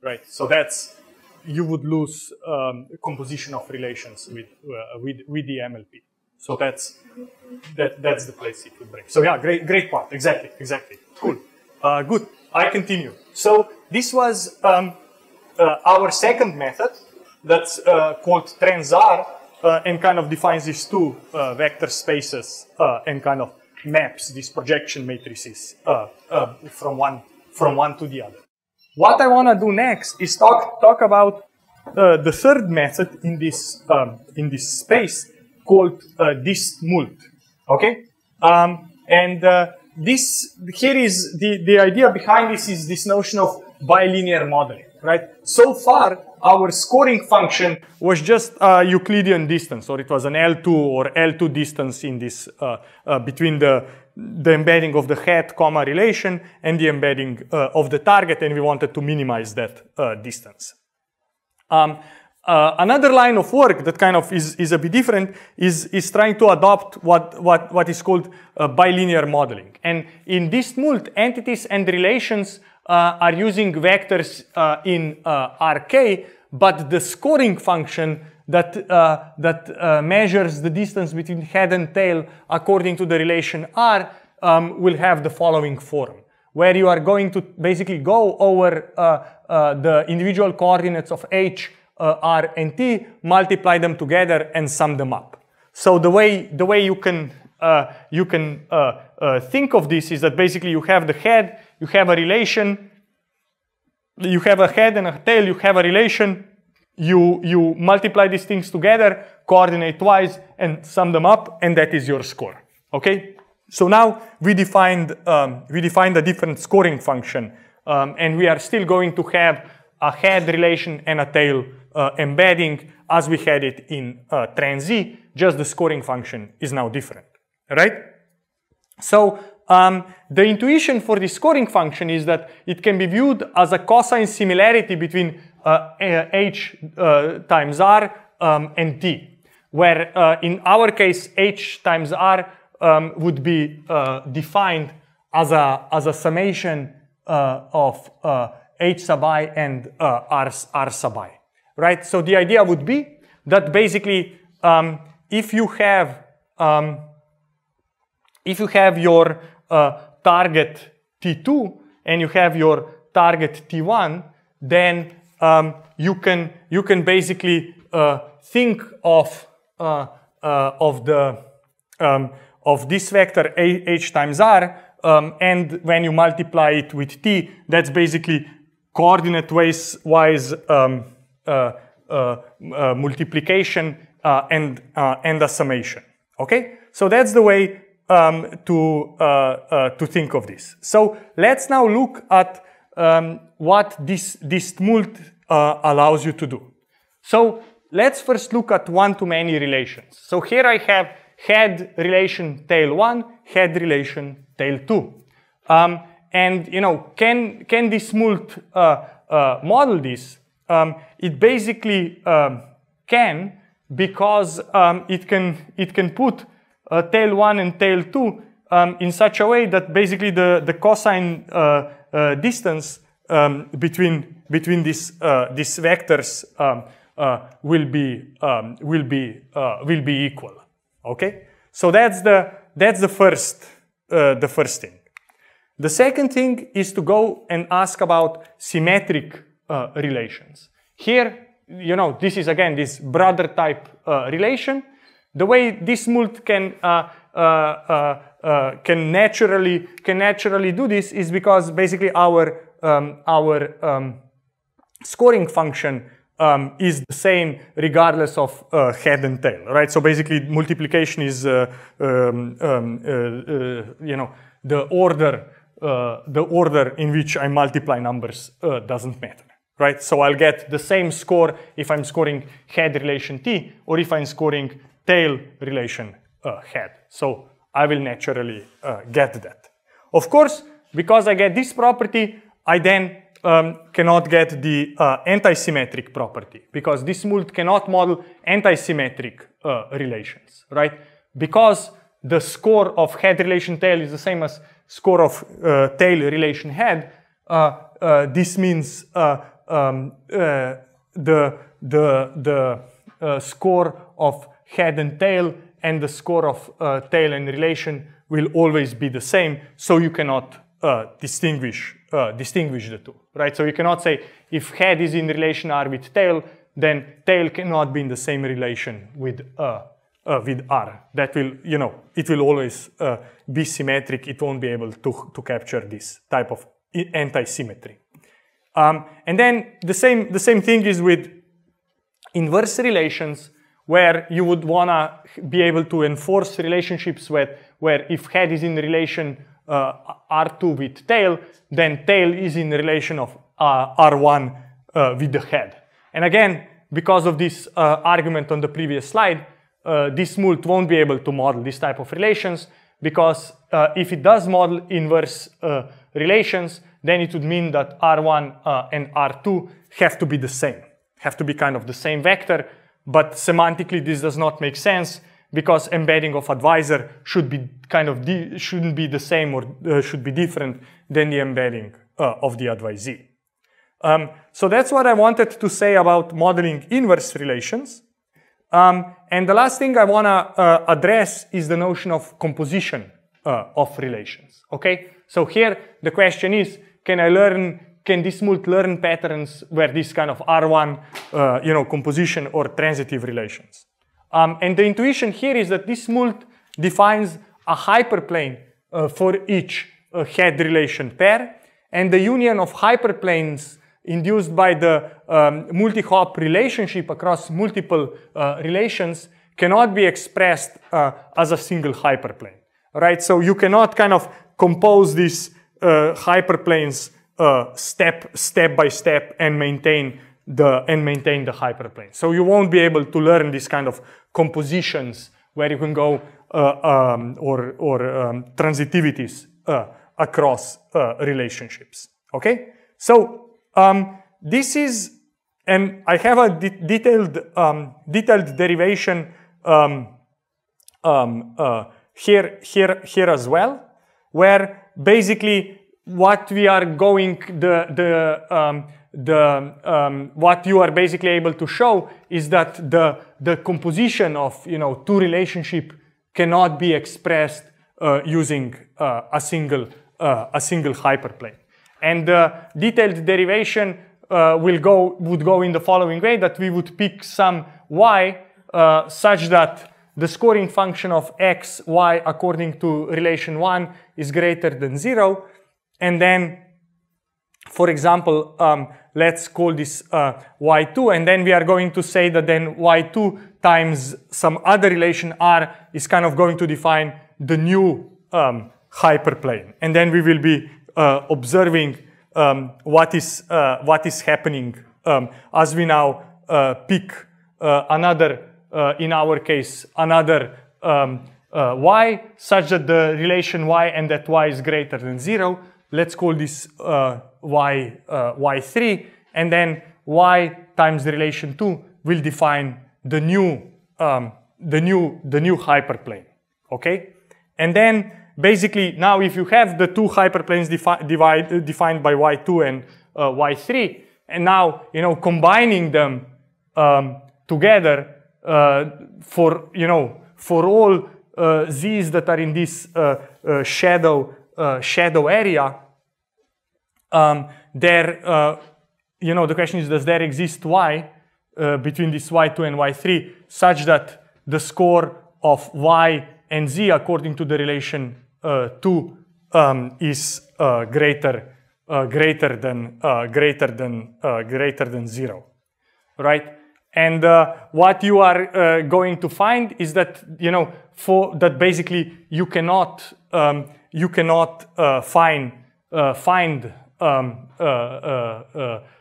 right? So that's you would lose um, composition of relations with uh, with with the MLP. So that's that that's the place it would break. So yeah, great great point. Exactly, exactly. Cool. Uh, good. I continue. So this was um, uh, our second method that's uh, called TransR uh, and kind of defines these two uh, vector spaces uh, and kind of maps these projection matrices from one from one to the other. What I want to do next is talk talk about the third method in this um, in this space called uh, DistMult. Okay, um, and uh, this here is the the idea behind this is this notion of bilinear modeling, right? So far, our scoring function was just a Euclidean distance, or it was an L2 or L2 distance in this uh, uh, between the the embedding of the head comma relation and the embedding uh, of the target, and we wanted to minimize that uh, distance. Um, uh, another line of work that kind of is, is a bit different is, is trying to adopt what, what, what is called uh, bilinear modeling. And in DistMult, entities and relations uh, are using vectors uh, in uh, RK, but the scoring function that, uh, that measures the distance between head and tail according to the relation R um, will have the following form where you are going to basically go over the individual coordinates of h, uh, r, and t, multiply them together, and sum them up. So the way the way you can uh, you can uh, uh, think of this is that basically you have the head, you have a relation, you have a head and a tail, you have a relation, you you multiply these things together, coordinate wise, and sum them up, and that is your score. Okay. So now we defined um, we defined a different scoring function, um, and we are still going to have a head relation and a tail uh, embedding as we had it in uh, Just the scoring function is now different, right? So um, the intuition for the scoring function is that it can be viewed as a cosine similarity between uh, h uh, times r um, and t, where uh, in our case h times r um, would be uh, defined as a, as a summation uh, of uh, h sub i and uh, r, r sub i, right? So the idea would be that basically um, if you have um, if you have your uh, target T2 and you have your target T1, then um, you can you can basically uh, think of uh, uh, of the um, of this vector h times r, um, and when you multiply it with t, that's basically coordinate wise, wise um, uh, uh, uh, multiplication and and a summation. Okay, so that's the way um, to to think of this. So let's now look at um, what this DistMult uh, allows you to do. So let's first look at one-to-many relations. So here I have head relation tail 1, head relation tail 2. Um, and you know, can, can DistMult uh, uh, model this? Um, it basically um, can because um, it, can, it can put uh, tail 1 and tail 2 um, in such a way that basically the, the cosine uh, uh, distance um, between, between these, uh, these vectors um, will, be, will, be, will be equal. Okay? So that's the, that's the, first, the first thing. The second thing is to go and ask about symmetric uh, relations. Here, you know, this is again this brother type uh, relation. The way DistMult can uh, uh, uh, uh, can naturally can naturally do this is because basically our um, our um, scoring function um, is the same regardless of uh, head and tail, right? So basically, multiplication is uh, um, um, uh, you know the order the order in which I multiply numbers doesn't matter right? So I'll get the same score if I'm scoring head relation t or if I'm scoring tail relation uh, head. So I will naturally uh, get that. Of course, because I get this property, I then um, cannot get the uh, anti-symmetric property because DistMult cannot model anti-symmetric uh, relations, right? Because the score of head relation tail is the same as score of uh, tail relation head, uh, this means um, uh, the, the, the uh, score of head and tail and the score of uh, tail and relation will always be the same, so you cannot uh, distinguish, uh, distinguish the two, right? So you cannot say if head is in relation R with tail, then tail cannot be in the same relation with, uh, with R. That will, you know, it will always be symmetric. It won't be able to, to capture this type of anti-symmetry. Um, and then the same, the same thing is with inverse relations, where you would want to be able to enforce relationships with, where if head is in relation uh, R2 with tail, then tail is in relation of uh, R1 uh, with the head. And again, because of this uh, argument on the previous slide, uh, DistMult won't be able to model this type of relations because uh, if it does model inverse relations, then it would mean that R1 uh, and R2 have to be the same, have to be kind of the same vector, but semantically this does not make sense because embedding of advisor should be kind of shouldn't be the same or uh, should be different than the embedding uh, of the advisee. Um, so that's what I wanted to say about modeling inverse relations. Um, and the last thing I want to uh, address is the notion of composition uh, of relations. Okay, so here the question is, can I learn, can DistMult learn patterns where this kind of R1, uh, you know, composition or transitive relations? Um, and the intuition here is that DistMult defines a hyperplane uh, for each uh, head relation pair, and the union of hyperplanes induced by the um, multi-hop relationship across multiple uh, relations cannot be expressed uh, as a single hyperplane, right? So you cannot kind of compose this uh, hyperplanes uh, step step by step and maintain the and maintain the hyperplane. So you won't be able to learn these kind of compositions where you can go uh, um, or or um, transitivities uh, across relationships. Okay, so um, this is and I have a de detailed um, detailed derivation um, um, uh, here here here as well, where basically what we are going, the, the, um, the, um, what you are basically able to show is that the, the composition of, you know, two relationship cannot be expressed uh, using uh, a single, uh, a single hyperplane. And the detailed derivation uh, will go, would go in the following way that we would pick some y uh, such that the scoring function of x, y according to relation 1 is greater than 0. And then, for example, um, let's call this uh, y2. And then we are going to say that then y2 times some other relation r is kind of going to define the new um, hyperplane. And then we will be observing um, what, is, uh, what is happening um, as we now uh, pick uh, another uh, in our case, another um, uh, y such that the relation y and that y is greater than zero. Let's call this uh, y uh, y3, and then y times the relation 2 will define the new um, the new the new hyperplane. Okay, and then basically now if you have the two hyperplanes defi divide, uh, defined by y2 and uh, y3, and now you know combining them um, together uh, for you know for all uh, z's that are in this uh, uh, shadow shadow area, um, there you know the question is does there exist y between this y2 and y3 such that the score of y and z according to the relation uh, 2 um, is uh, greater uh, greater than greater than greater than 0 right and what you are going to find is that you know for that basically you cannot um, you cannot find find um,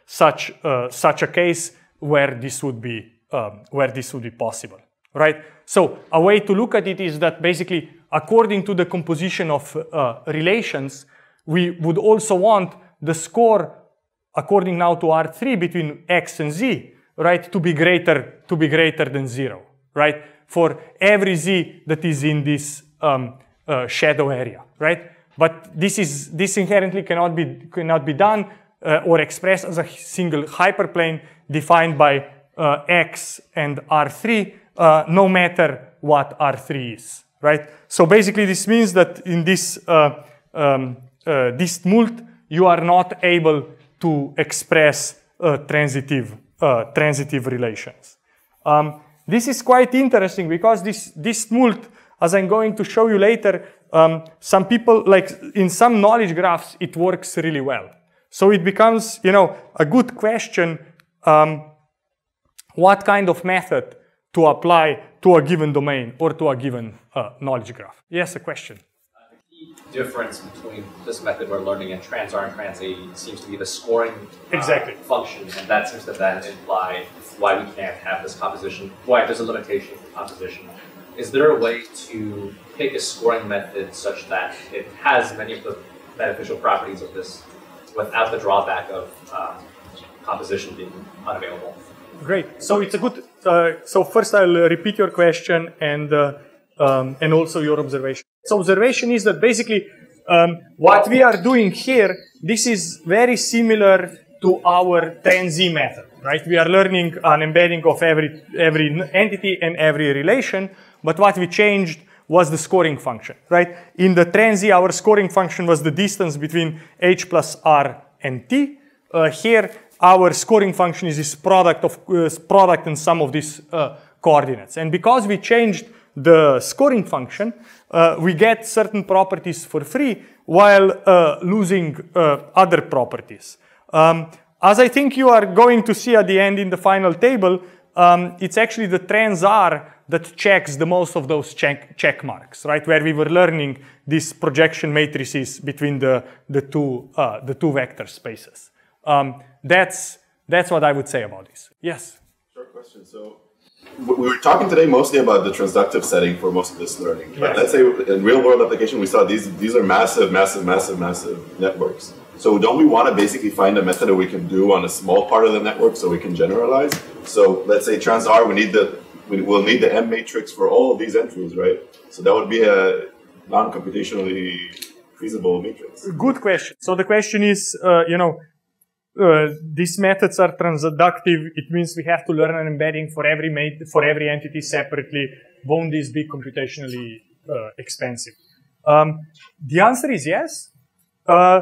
such such a case where this would be um, where this would be possible right? So a way to look at it is that basically, according to the composition of uh, relations, we would also want the score, according now to R3 between X and Z, right, to be greater, to be greater than zero, right? For every Z that is in this um, uh, shadow area, right? But this is this inherently cannot be cannot be done uh, or expressed as a single hyperplane defined by uh, X and R3 uh, no matter what R3 is, right? So basically this means that in this uh, um, uh, mult, you are not able to express uh, transitive, uh, transitive relations. Um, this is quite interesting because this, DistMult, as I'm going to show you later, um, some people, like in some knowledge graphs, it works really well. So it becomes, you know, a good question, um, what kind of method to apply to a given domain or to a given uh, knowledge graph. Yes, a question. Uh, the key difference between this method we're learning and TransR and TransE seems to be the scoring uh, exactly. function, and that seems to then imply why we can't have this composition, why there's a limitation for composition. Is there a way to pick a scoring method such that it has many of the beneficial properties of this without the drawback of um, composition being unavailable? Great. So it's a good. Uh, so first, I'll repeat your question and uh, um, and also your observation. So observation is that basically um, what we are doing here. This is very similar to our TransE method, right? We are learning an embedding of every every entity and every relation, but what we changed was the scoring function, right? In the TransE, our scoring function was the distance between h plus r and t. Uh, here, our scoring function is this product of uh, product and sum of these uh, coordinates. And because we changed the scoring function, uh, we get certain properties for free while uh, losing uh, other properties. Um, as I think you are going to see at the end in the final table, um, it's actually the TransR that checks the most of those check, check marks, right? Where we were learning these projection matrices between the, the, two, uh, the two vector spaces. Um, that's, that's what I would say about this. Yes? Short question. So we were talking today mostly about the transductive setting for most of this learning. Yes. Let's say in real world application, we saw these, these are massive, massive, massive, massive networks. So don't we want to basically find a method that we can do on a small part of the network so we can generalize? So let's say TransR, we need the, we will need the M matrix for all of these entries, right? So that would be a non-computationally feasible matrix. Good question. So the question is, uh, you know, uh, these methods are transductive. It means we have to learn an embedding for every for every entity separately. Won't this be computationally uh, expensive? Um, the answer is yes. Uh,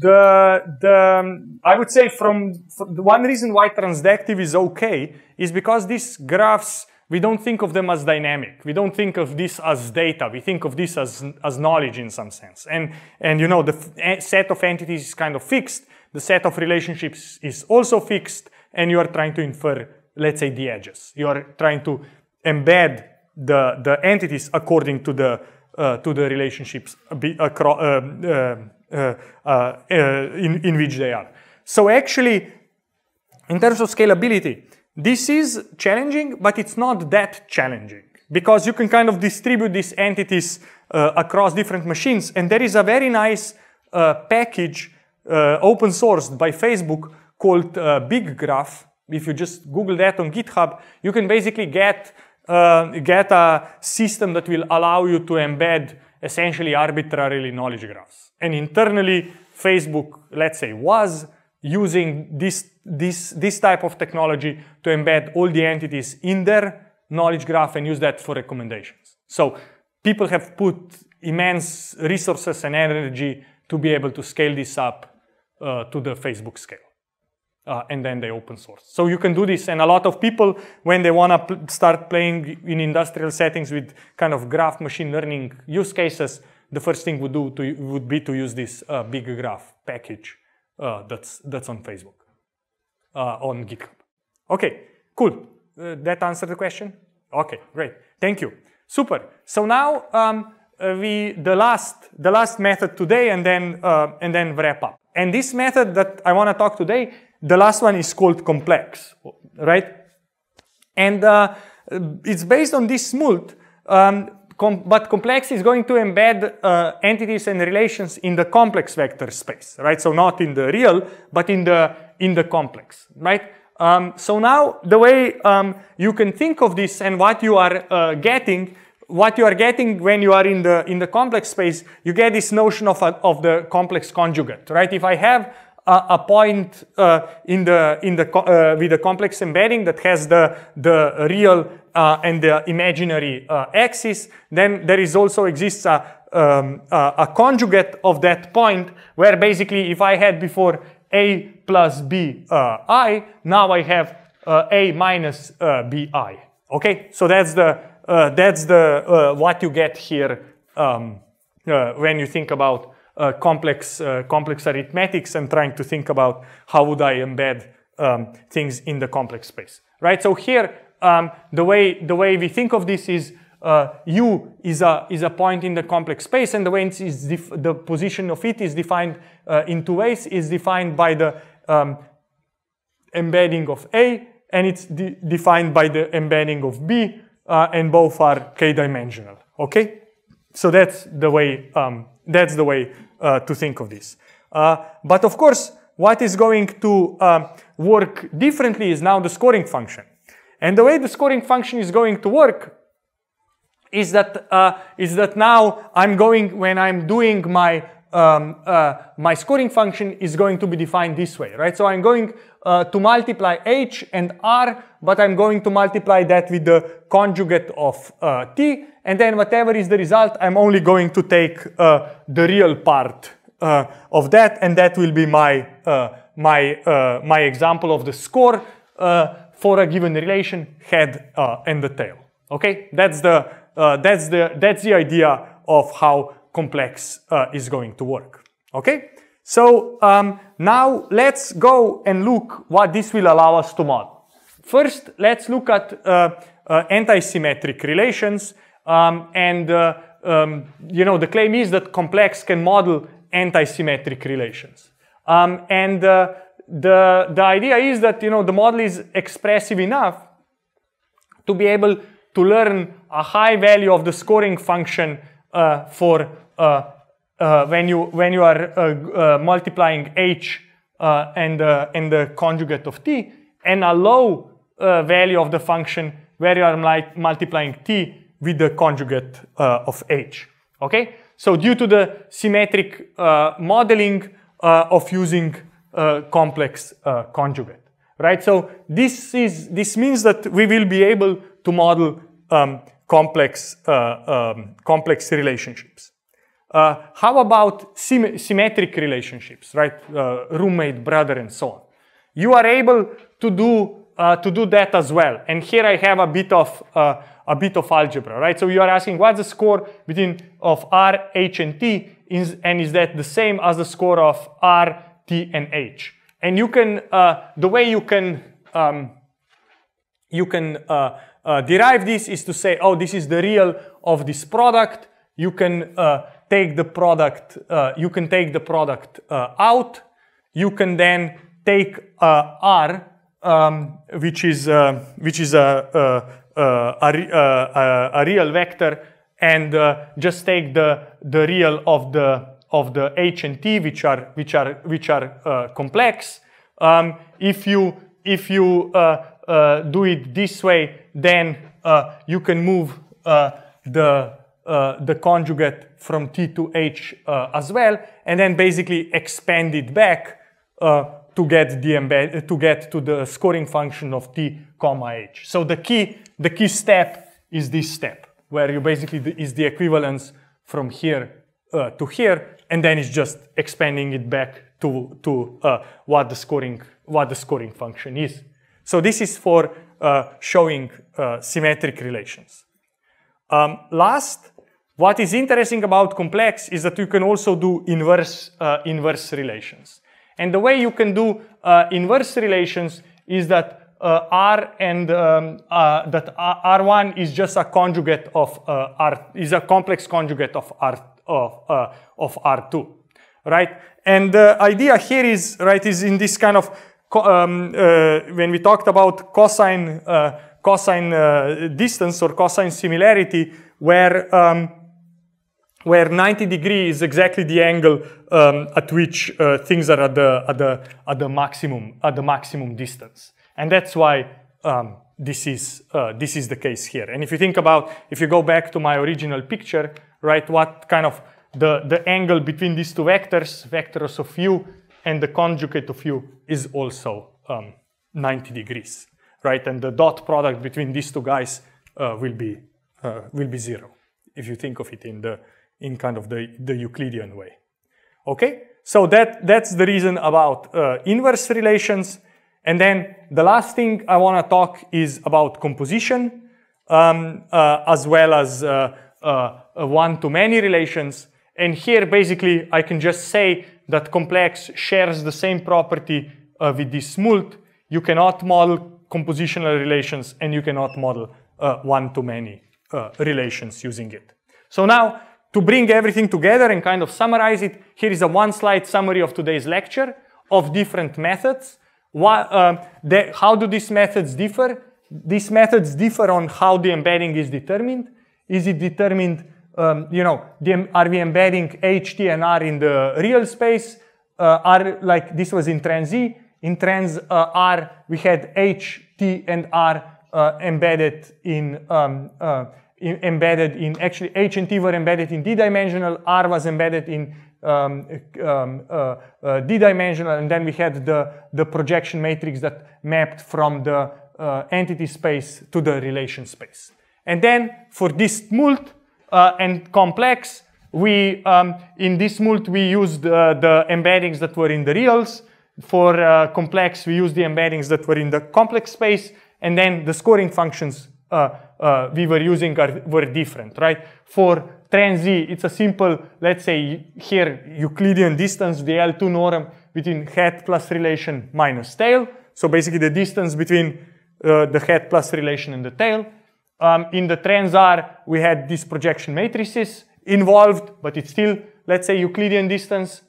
the the I would say from, from, the one reason why transductive is okay is because these graphs we don't think of them as dynamic. We don't think of this as data. We think of this as as knowledge in some sense. And and you know the set of entities is kind of fixed the set of relationships is also fixed, and you are trying to infer, let's say, the edges. You are trying to embed the, the entities according to the, uh, to the relationships across, uh, uh, uh, uh, in, in which they are. So actually, in terms of scalability, this is challenging, but it's not that challenging. because you can kind of distribute these entities uh, across different machines. And there is a very nice uh, package uh, open sourced by Facebook called uh, Big Graph. If you just Google that on GitHub, you can basically get, uh, get a system that will allow you to embed essentially arbitrarily knowledge graphs. And internally, Facebook, let's say, was using this, this, this type of technology to embed all the entities in their knowledge graph and use that for recommendations. So people have put immense resources and energy to be able to scale this up uh, to the Facebook scale. Uh, and then they open source. So you can do this, and a lot of people, when they want to pl start playing in industrial settings with kind of graph machine learning use cases, the first thing would do to, would be to use this uh, big graph package uh, that's that's on Facebook, uh, on GitHub. Okay, cool. Uh, that answered the question. Okay, great. Thank you. Super. So now um, we the last the last method today, and then and then wrap up. And this method that I want to talk today the last one is called ComplEx, right? And uh, it's based on this smooth, um, com but ComplEx is going to embed uh, entities and relations in the complex vector space, right? So not in the real, but in the in the complex, right? Um, so now the way um, you can think of this and what you are uh, getting, what you are getting when you are in the in the complex space, you get this notion of a, of the complex conjugate, right? If I have a, point uh, in the in the uh, with a complex embedding that has the the real uh, and the imaginary uh, axis, then there is also exists a um, a conjugate of that point where basically if I had before a plus b uh, i, now I have uh, a minus bi. Okay, so that's the that's the what you get here um, when you think about uh, complex, uh, complex arithmetics and trying to think about how would I embed um, things in the complex space, right? So here, um, the way the way we think of this is uh, u is a is a point in the complex space, and the way is the position of it is defined uh, in two ways. Is defined by the um, embedding of a, and it's de defined by the embedding of b, uh, and both are k-dimensional. Okay, so that's the way um, that's the way uh, to think of this. Uh, but of course, what is going to um, work differently is now the scoring function. And the way the scoring function is going to work is that, uh, is that now I'm going, when I'm doing my, um, uh, my scoring function is going to be defined this way, right? So I'm going uh, to multiply h and r, but I'm going to multiply that with the conjugate of uh, t, and then whatever is the result, I'm only going to take uh, the real part uh, of that, and that will be my, uh, my, my example of the score for a given relation, head and the tail. Okay, that's the, that's, the, that's the idea of how ComplEx is going to work. Okay, so um, now let's go and look what this will allow us to model. First, let's look at anti-symmetric relations um, and uh, um, you know the claim is that ComplEx can model anti-symmetric relations. Um, and uh, the, the idea is that you know the model is expressive enough to be able to learn a high value of the scoring function uh, for uh, uh, when you when you are uh, multiplying h and and the conjugate of t, and a low value of the function where you are multiplying t with the conjugate uh, of h. Okay, so due to the symmetric uh, modeling uh, of using uh, complex uh, conjugate, right? So this is this means that we will be able to model um, complex uh, um, complex relationships. How about sym symmetric relationships, right? roommate, brother, and so on. You are able to do to do that as well. And here I have a bit of a bit of algebra, right? So you are asking what's the score between of R, H, and T, is, and is that the same as the score of R, T, and H? And you can, uh, the way you can, um, you can uh, uh, derive this is to say, oh, this is the real of this product. You can uh, take the product, uh, you can take the product uh, out. You can then take R, um, which is which is a uh, a, uh, uh, a real vector and uh, just take the, the real of the, of the h and t, which are, which are, which are uh, complex. Um, if you, if you uh, uh, do it this way, then uh, you can move uh, the, uh, the conjugate from t to h uh, as well, and then basically expand it back uh, to get the embed to get to the scoring function of t comma h. So the key the key step is this step where you basically is the equivalence from here uh, to here, and then it's just expanding it back to to uh, what the scoring what the scoring function is. So this is for uh, showing uh, symmetric relations. Um, last, what is interesting about ComplEx is that you can also do inverse uh, inverse relations. And the way you can do uh, inverse relations is that uh, R and um, uh, that R1 is just a conjugate of uh, R is a complex conjugate of R of uh, of R2, right? And the idea here is right is in this kind of um, uh, when we talked about cosine uh, cosine uh, distance or cosine similarity, where um, where 90 degree is exactly the angle um, at which uh, things are at the, at, the, at the maximum at the maximum distance, and that's why um, this is uh, this is the case here. And if you think about if you go back to my original picture, right, what kind of the the angle between these two vectors, vectors of u and the conjugate of u is also um, 90 degrees, right? And the dot product between these two guys uh, will be uh, will be zero if you think of it in the in kind of the, the Euclidean way. Okay, so that that's the reason about uh, inverse relations. And then the last thing I want to talk is about composition, um, uh, as well as uh, uh, one-to-many relations. And here, basically, I can just say that ComplEx shares the same property uh, with DistMult. You cannot model compositional relations, and you cannot model uh, one-to-many uh, relations using it. So now, to bring everything together and kind of summarize it, here is a one-slide summary of today's lecture of different methods. What, um, the, how do these methods differ? These methods differ on how the embedding is determined. Is it determined, um, you know, the, are we embedding H, T, and R in the real space? Uh, are like this was in TransE. In trans uh, R, we had H, T, and R uh, embedded in, um, uh, in, embedded in actually H and T were embedded in D-dimensional. R was embedded in um, um, uh, uh, D-dimensional, and then we had the the projection matrix that mapped from the uh, entity space to the relation space. And then for DistMult uh, and ComplEx, we um, in DistMult we used uh, the embeddings that were in the reals. For uh, ComplEx, we used the embeddings that were in the complex space, and then the scoring functions uh, uh, we were using are, were different, right? For TransE, it's a simple, let's say here Euclidean distance, the L2 norm between head plus relation minus tail. So basically the distance between uh, the head plus relation and the tail. Um, in the TransR, we had these projection matrices involved, but it's still, let's say, Euclidean distance.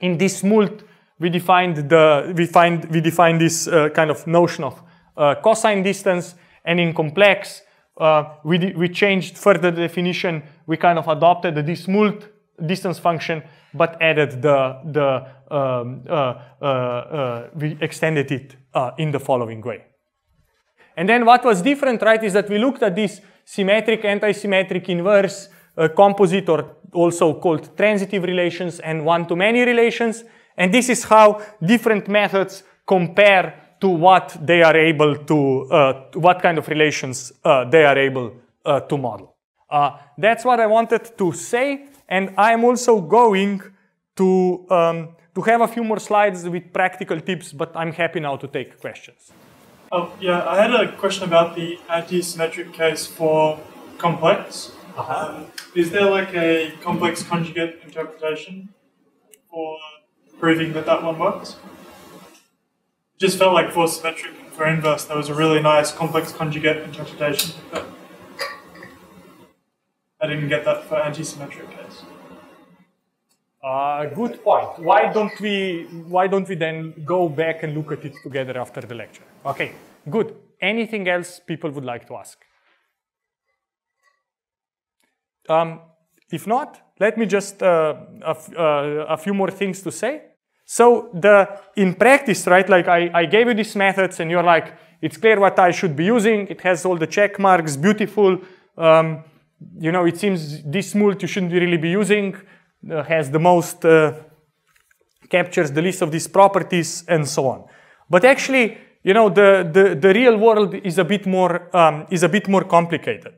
In DistMult, we defined the we find we define this uh, kind of notion of uh, cosine distance, and in ComplEx, uh, we we changed further the definition. We kind of adopted the smooth distance function, but added the the um, uh, uh, uh, we extended it in the following way. And then what was different, right, is that we looked at this symmetric, anti-symmetric, inverse, uh, composite, or also called transitive relations and one-to-many relations. And this is how different methods compare to what they are able to, uh, what kind of relations uh, they are able uh, to model. Uh, that's what I wanted to say. And I'm also going to, um, to have a few more slides with practical tips, but I'm happy now to take questions. Oh, yeah, I had a question about the anti-symmetric case for ComplEx. Uh-huh. Um, is there like a complex conjugate interpretation for proving that that one works? Just felt like for symmetric and for inverse, there was a really nice complex conjugate interpretation, but I didn't get that for anti-symmetric case. Uh, good point. Why don't we why don't we then go back and look at it together after the lecture? Okay, good. anything else people would like to ask? Um, if not, let me just uh, a, uh, a few more things to say. So the in practice, right? Like I, I gave you these methods, and you're like, it's clear what I should be using. It has all the check marks, beautiful. Um, you know, it seems DistMult you shouldn't really be using. Uh, has the most uh, captures the list of these properties and so on. But actually, you know, the, the, the real world is a bit more um, is a bit more complicated.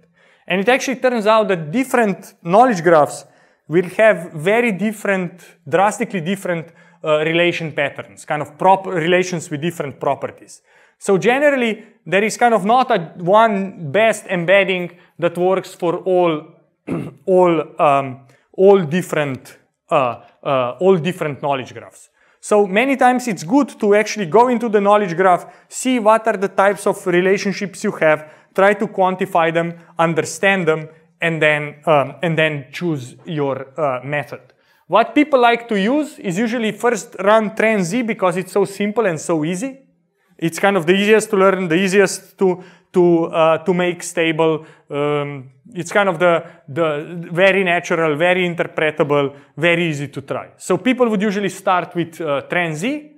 And it actually turns out that different knowledge graphs will have very different, drastically different uh, relation patterns, kind of prop relations with different properties. So generally, there is kind of not a one best embedding that works for all, [CLEARS THROAT] all, um, all different, uh, uh, all different knowledge graphs. So many times it's good to actually go into the knowledge graph, see what are the types of relationships you have, try to quantify them, understand them, and then, um, and then choose your uh, method. What people like to use is usually first run TransE because it's so simple and so easy. It's kind of the easiest to learn, the easiest to, to, uh, to make stable. Um, it's kind of the, the very natural, very interpretable, very easy to try. So people would usually start with uh.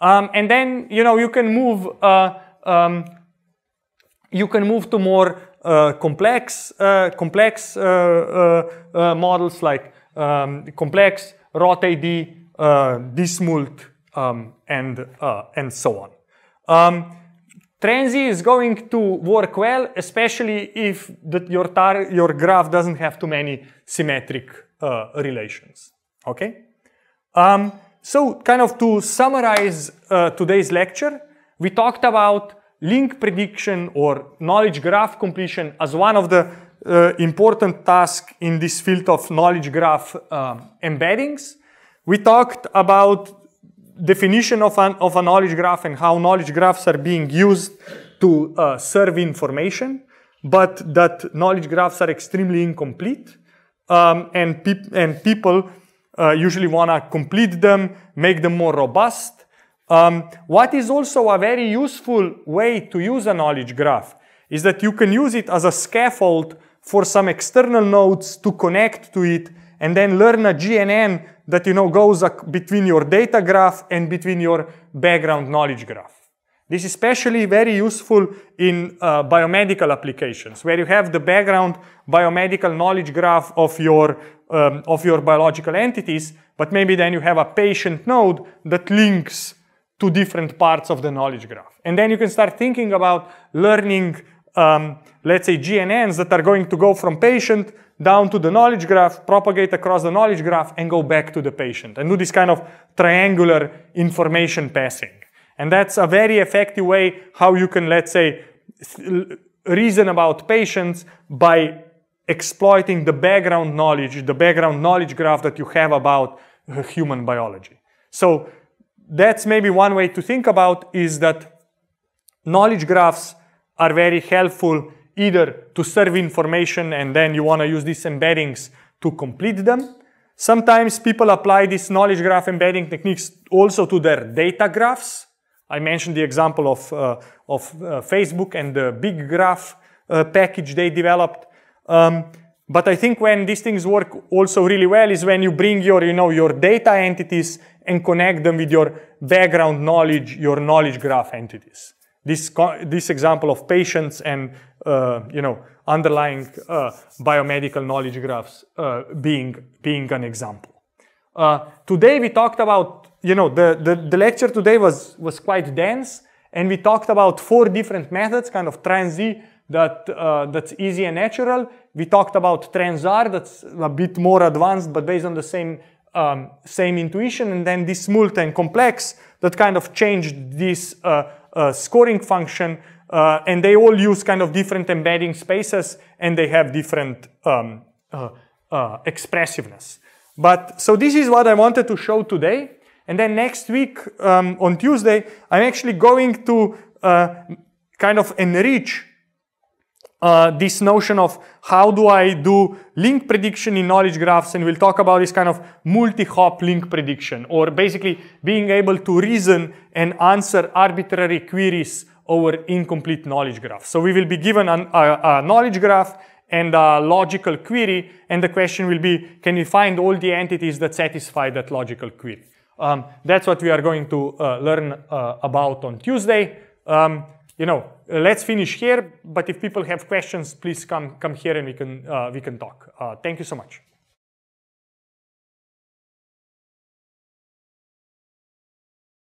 Um, and then, you know, you can move, uh, um, you can move to more uh, complex, uh, complex uh, models like um, ComplEx, RotatE, uh, DistMult, um, and, and so on. Um, TransE is going to work well, especially if the, your, your graph doesn't have too many symmetric uh, relations. Okay? Um, so, kind of to summarize uh, today's lecture, we talked about link prediction or knowledge graph completion as one of the uh, important task in this field of knowledge graph uh, embeddings. We talked about definition of, an, of a knowledge graph and how knowledge graphs are being used to uh, serve information, but that knowledge graphs are extremely incomplete. Um, and, peop- and people uh, usually want to complete them, make them more robust. Um, what is also a very useful way to use a knowledge graph is that you can use it as a scaffold for some external nodes to connect to it and then learn a GNN that you know goes between your data graph and between your background knowledge graph. This is especially very useful in uh, biomedical applications where you have the background biomedical knowledge graph of your, um, of your biological entities, but maybe then you have a patient node that links to different parts of the knowledge graph. And then you can start thinking about learning, um, let's say, GNNs that are going to go from patient down to the knowledge graph, propagate across the knowledge graph, and go back to the patient, and do this kind of triangular information passing. And that's a very effective way how you can, let's say, reason about patients by exploiting the background knowledge, the background knowledge graph that you have about human biology. So that's maybe one way to think about is that knowledge graphs are very helpful either to serve information and then you want to use these embeddings to complete them. Sometimes people apply these knowledge graph embedding techniques also to their data graphs. I mentioned the example of, uh, of uh, Facebook and the big graph uh, package they developed. Um, but I think when these things work also really well is when you bring your, you know, your data entities and connect them with your background knowledge, your knowledge graph entities. This, this example of patients and uh, you know underlying uh, biomedical knowledge graphs uh, being being an example. Uh, today we talked about you know the, the, the lecture today was was quite dense and we talked about four different methods, kind of TransE that uh, that's easy and natural. We talked about TransR that's a bit more advanced but based on the same um, same intuition, and then DistMult and ComplEx that kind of changed this uh, scoring function, uh, and they all use kind of different embedding spaces, and they have different um, uh, uh, expressiveness. But so this is what I wanted to show today. And then next week um, on Tuesday, I'm actually going to uh, kind of enrich uh, this notion of how do I do link prediction in knowledge graphs, and we'll talk about this kind of multi-hop link prediction, or basically being able to reason and answer arbitrary queries over incomplete knowledge graph. So we will be given an, a, a knowledge graph and a logical query, and the question will be, can we find all the entities that satisfy that logical query? Um, that's what we are going to uh, learn uh, about on Tuesday. Um, you know, let's finish here, but if people have questions, please come, come here and we can, uh, we can talk. Uh, thank you so much.